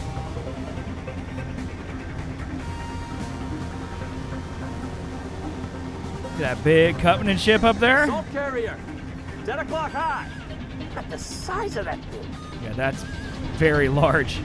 See that big Covenant ship up there? Assault carrier! 10 o'clock high! At the size of that thing! Yeah, that's very large.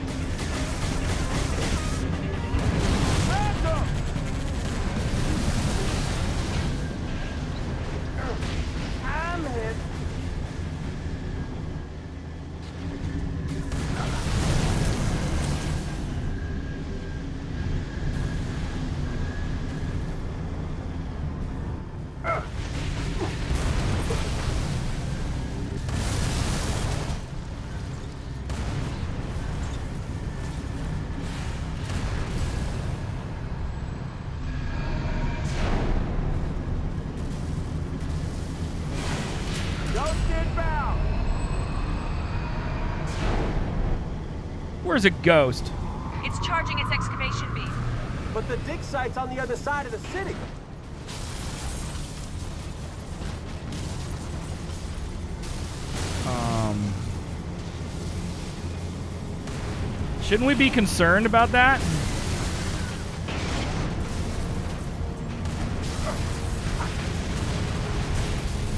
Where's a ghost? It's charging its excavation beam. But the dig site's on the other side of the city. Um. Shouldn't we be concerned about that?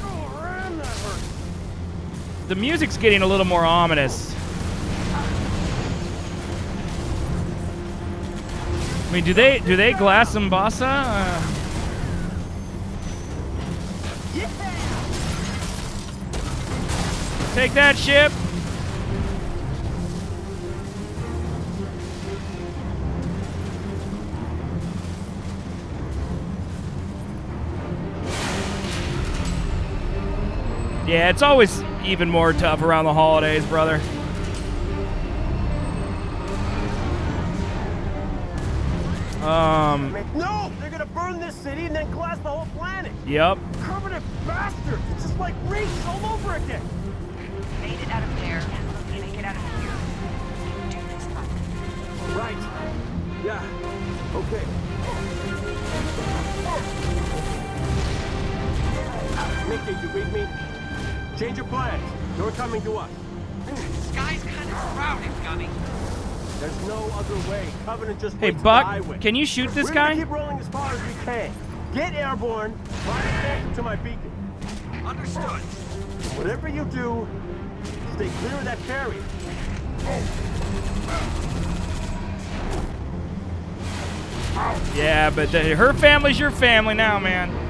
Oh, ram, that hurt. The music's getting a little more ominous. Mean, do they do they glass Mbasa? Uh, take that ship. Yeah, it's always even more tough around the holidays, brother. Um, No! They're gonna burn this city and then glass the whole planet! yep. Covenant bastards! It's just like Reach all over again! Made it out of there. Make it out of here. We can do this, Buck. Right. Yeah. Okay. Mickey, you read me? Change your plans. You're coming to us. Sky's kind of crowded, Gunny. There's no other way. Covenant just Hey, Buck, can you shoot this We're guy? Keep rolling as far as we can. Get airborne. Try to connect to my beacon. Understood. Whatever you do, stay clear of that carrier. Yeah, but the, her family's your family now, man.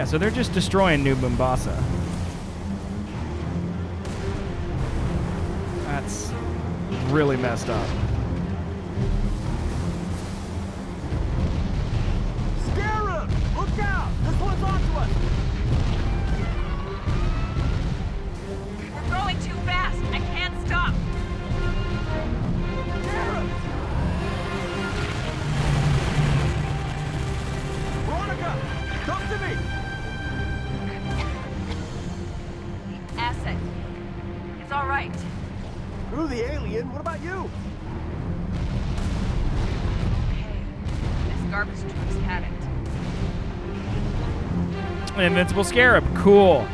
Yeah, so they're just destroying New Mombasa. That's really messed up. Scarab! Look out! This one's onto us! The alien. What about you? This garbage truck's had it. An invincible scarab. Cool.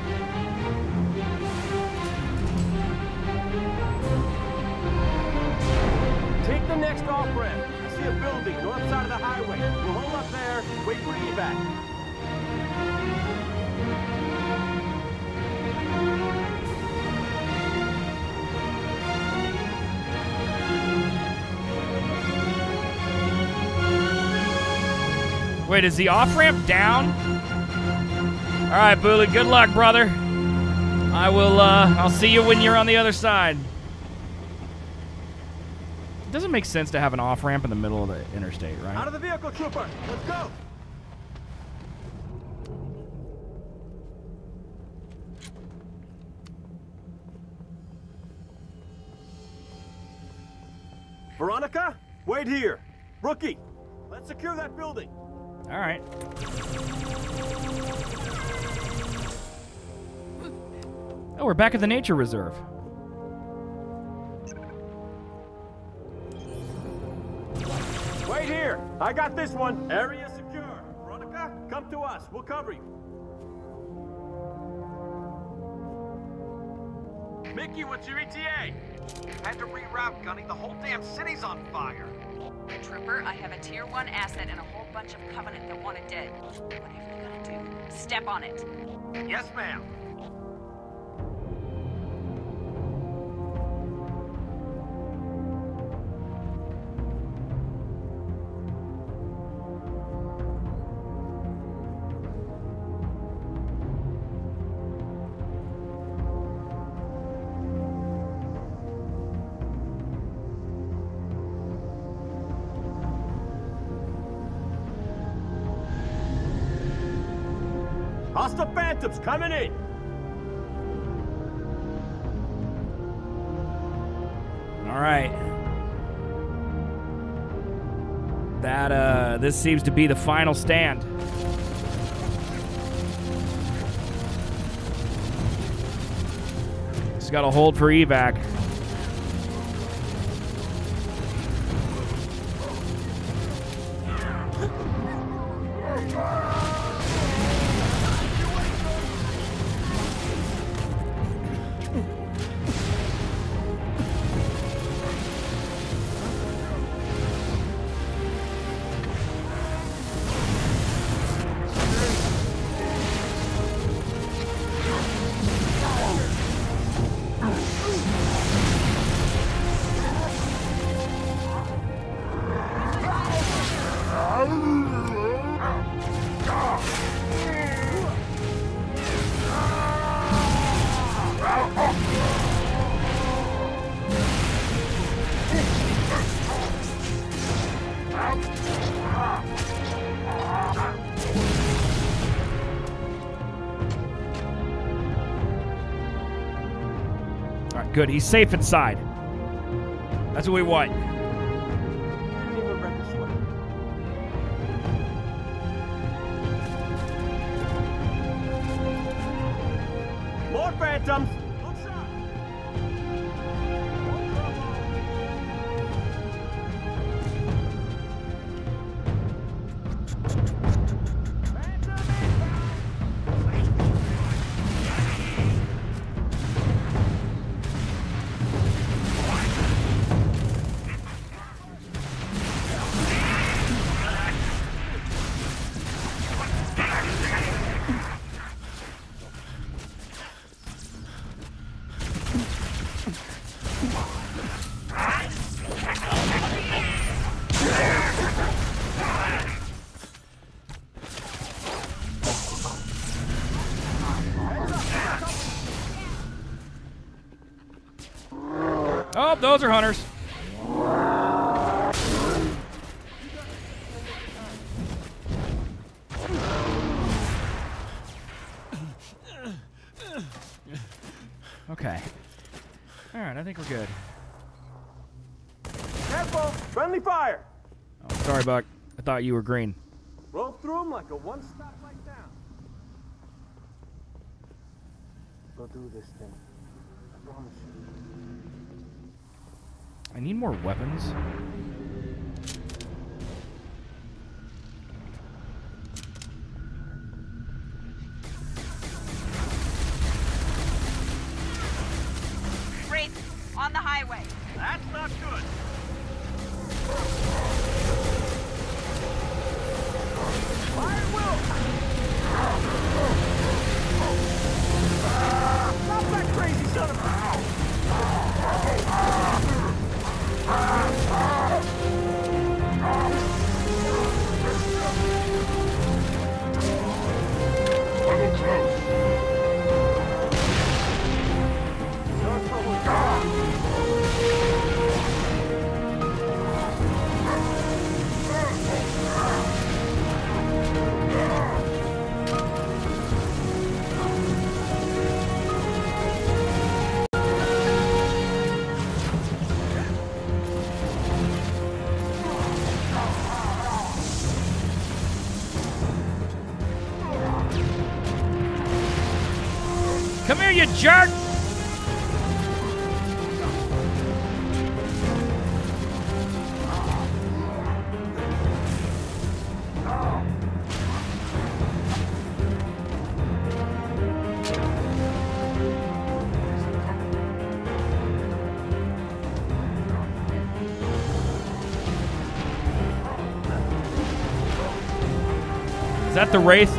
Wait, is the off ramp down? All right, Bully. Good luck, brother. I will. uh I'll see you when you're on the other side. It doesn't make sense to have an off ramp in the middle of the interstate, right? Out of the vehicle, trooper. Let's go. Veronica, wait here. Rookie, let's secure that building. All right. Oh, we're back at the nature reserve. Wait here. I got this one. Area secure. Veronica, come to us. We'll cover you. Mickey, what's your ETA? Had to reroute, Gunny. The whole damn city's on fire. Trooper, I have a tier 1 asset and a whole bunch of Covenant that want it dead. Whatever you gotta do, step on it. Yes, ma'am. Coming in. All right. That uh this seems to be the final stand. Just got to hold for evac. Good. He's safe inside. That's what we want. Oh, those are hunters. Okay. All right, I think we're good. Careful. Friendly fire. Oh, sorry, Buck. I thought you were green. Roll through them like a one-stop like down. Go do this thing. I promise you. I need more weapons. You jerk! Is that the Wraith?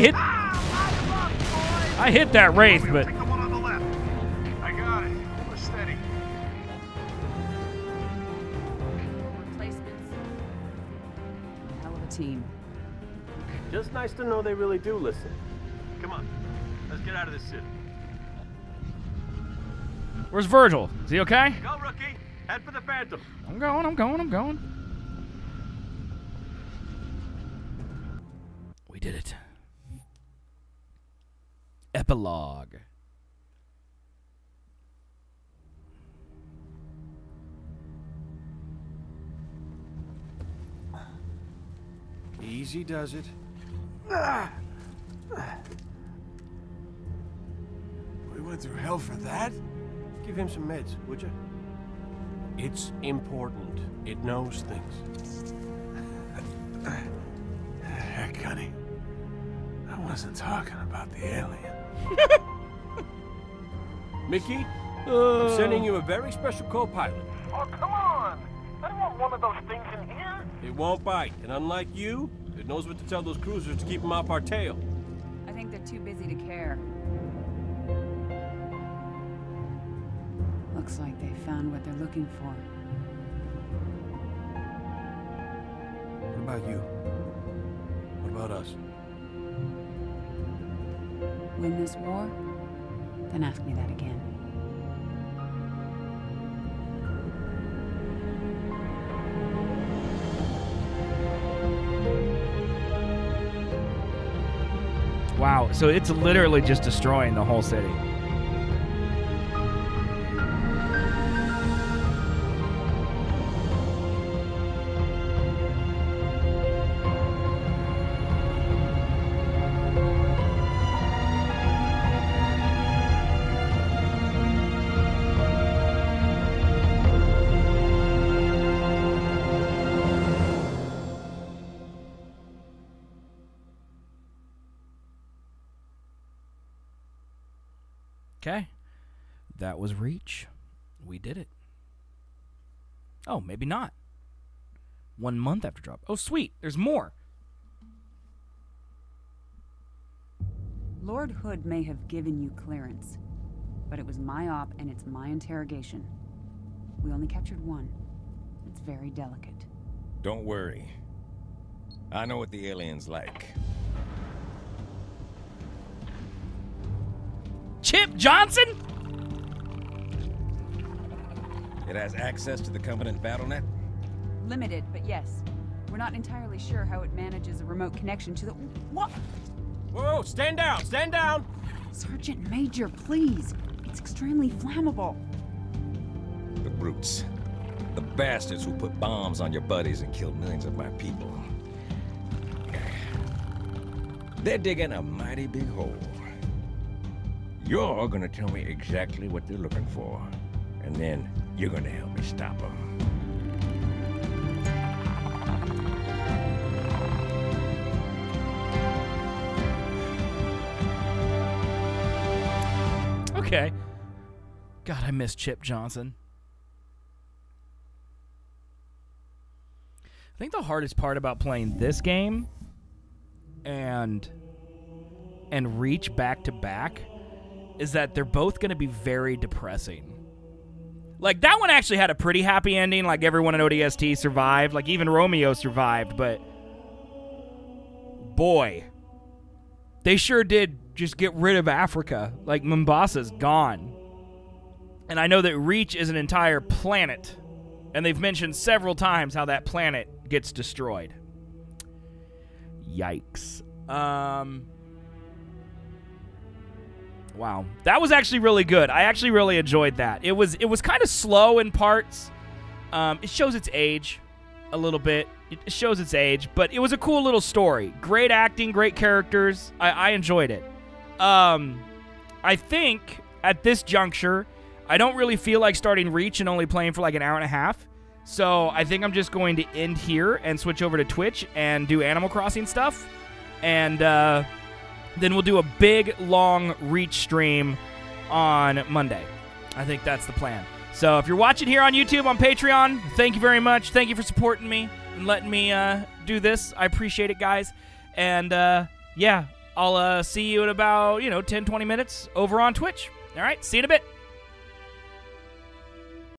Hit. I hit that Wraith, but know they really do listen. Come on. Let's get out of this city. where's Virgil? Is he okay? Go, rookie. Head for the Phantom. I'm going, I'm going, I'm going. We did it. Epilogue. Easy does it. We went through hell for that? Give him some meds, would you? It's important. It knows things. Heck, honey. I wasn't talking about the alien. Mickey, oh. I'm sending you a very special co-pilot. Oh, come on! I don't want one of those things in here. It won't bite, and unlike you, it knows what to tell those cruisers to keep them off our tail. I think they're too busy to care. Looks like they found what they're looking for. What about you? What about us? Win this war? Then ask me that again. Wow, so it's literally just destroying the whole city. Was Reach. We did it. Oh, maybe not. One month after drop. Oh, sweet. There's more. Lord Hood may have given you clearance, but it was my op and it's my interrogation. We only captured one. It's very delicate. Don't worry. I know what the alien's like. Chip Johnson? It has access to the Covenant BattleNet? Limited, but yes. We're not entirely sure how it manages a remote connection to the. What? Whoa, stand down, stand down! Sergeant Major, please. It's extremely flammable. The brutes. The bastards who put bombs on your buddies and killed millions of my people. They're digging a mighty big hole. You're gonna tell me exactly what they're looking for, and then you're gonna help me stop them. Okay. God, I miss Chip Johnson. I think the hardest part about playing this game and and Reach back to back is that they're both going to be very depressing. Like that one actually had a pretty happy ending. Like everyone in ODST survived. Like even Romeo survived. But boy, they sure did just get rid of Africa. Like Mombasa's gone. And I know that Reach is an entire planet. And they've mentioned several times how that planet gets destroyed. Yikes. Um Wow. That was actually really good. I actually really enjoyed that. It was it was kind of slow in parts. Um, it shows its age a little bit. It shows its age, but it was a cool little story. Great acting, great characters. I, I enjoyed it. Um, I think at this juncture, I don't really feel like starting Reach and only playing for like an hour and a half. So I think I'm just going to end here and switch over to Twitch and do Animal Crossing stuff. And uh, then we'll do a big, long Reach stream on Monday. I think that's the plan. So if you're watching here on YouTube, on Patreon, thank you very much. Thank you for supporting me and letting me uh, do this. I appreciate it, guys. And uh, yeah, I'll uh, see you in about, you know, 10, 20 minutes over on Twitch. All right, see you in a bit.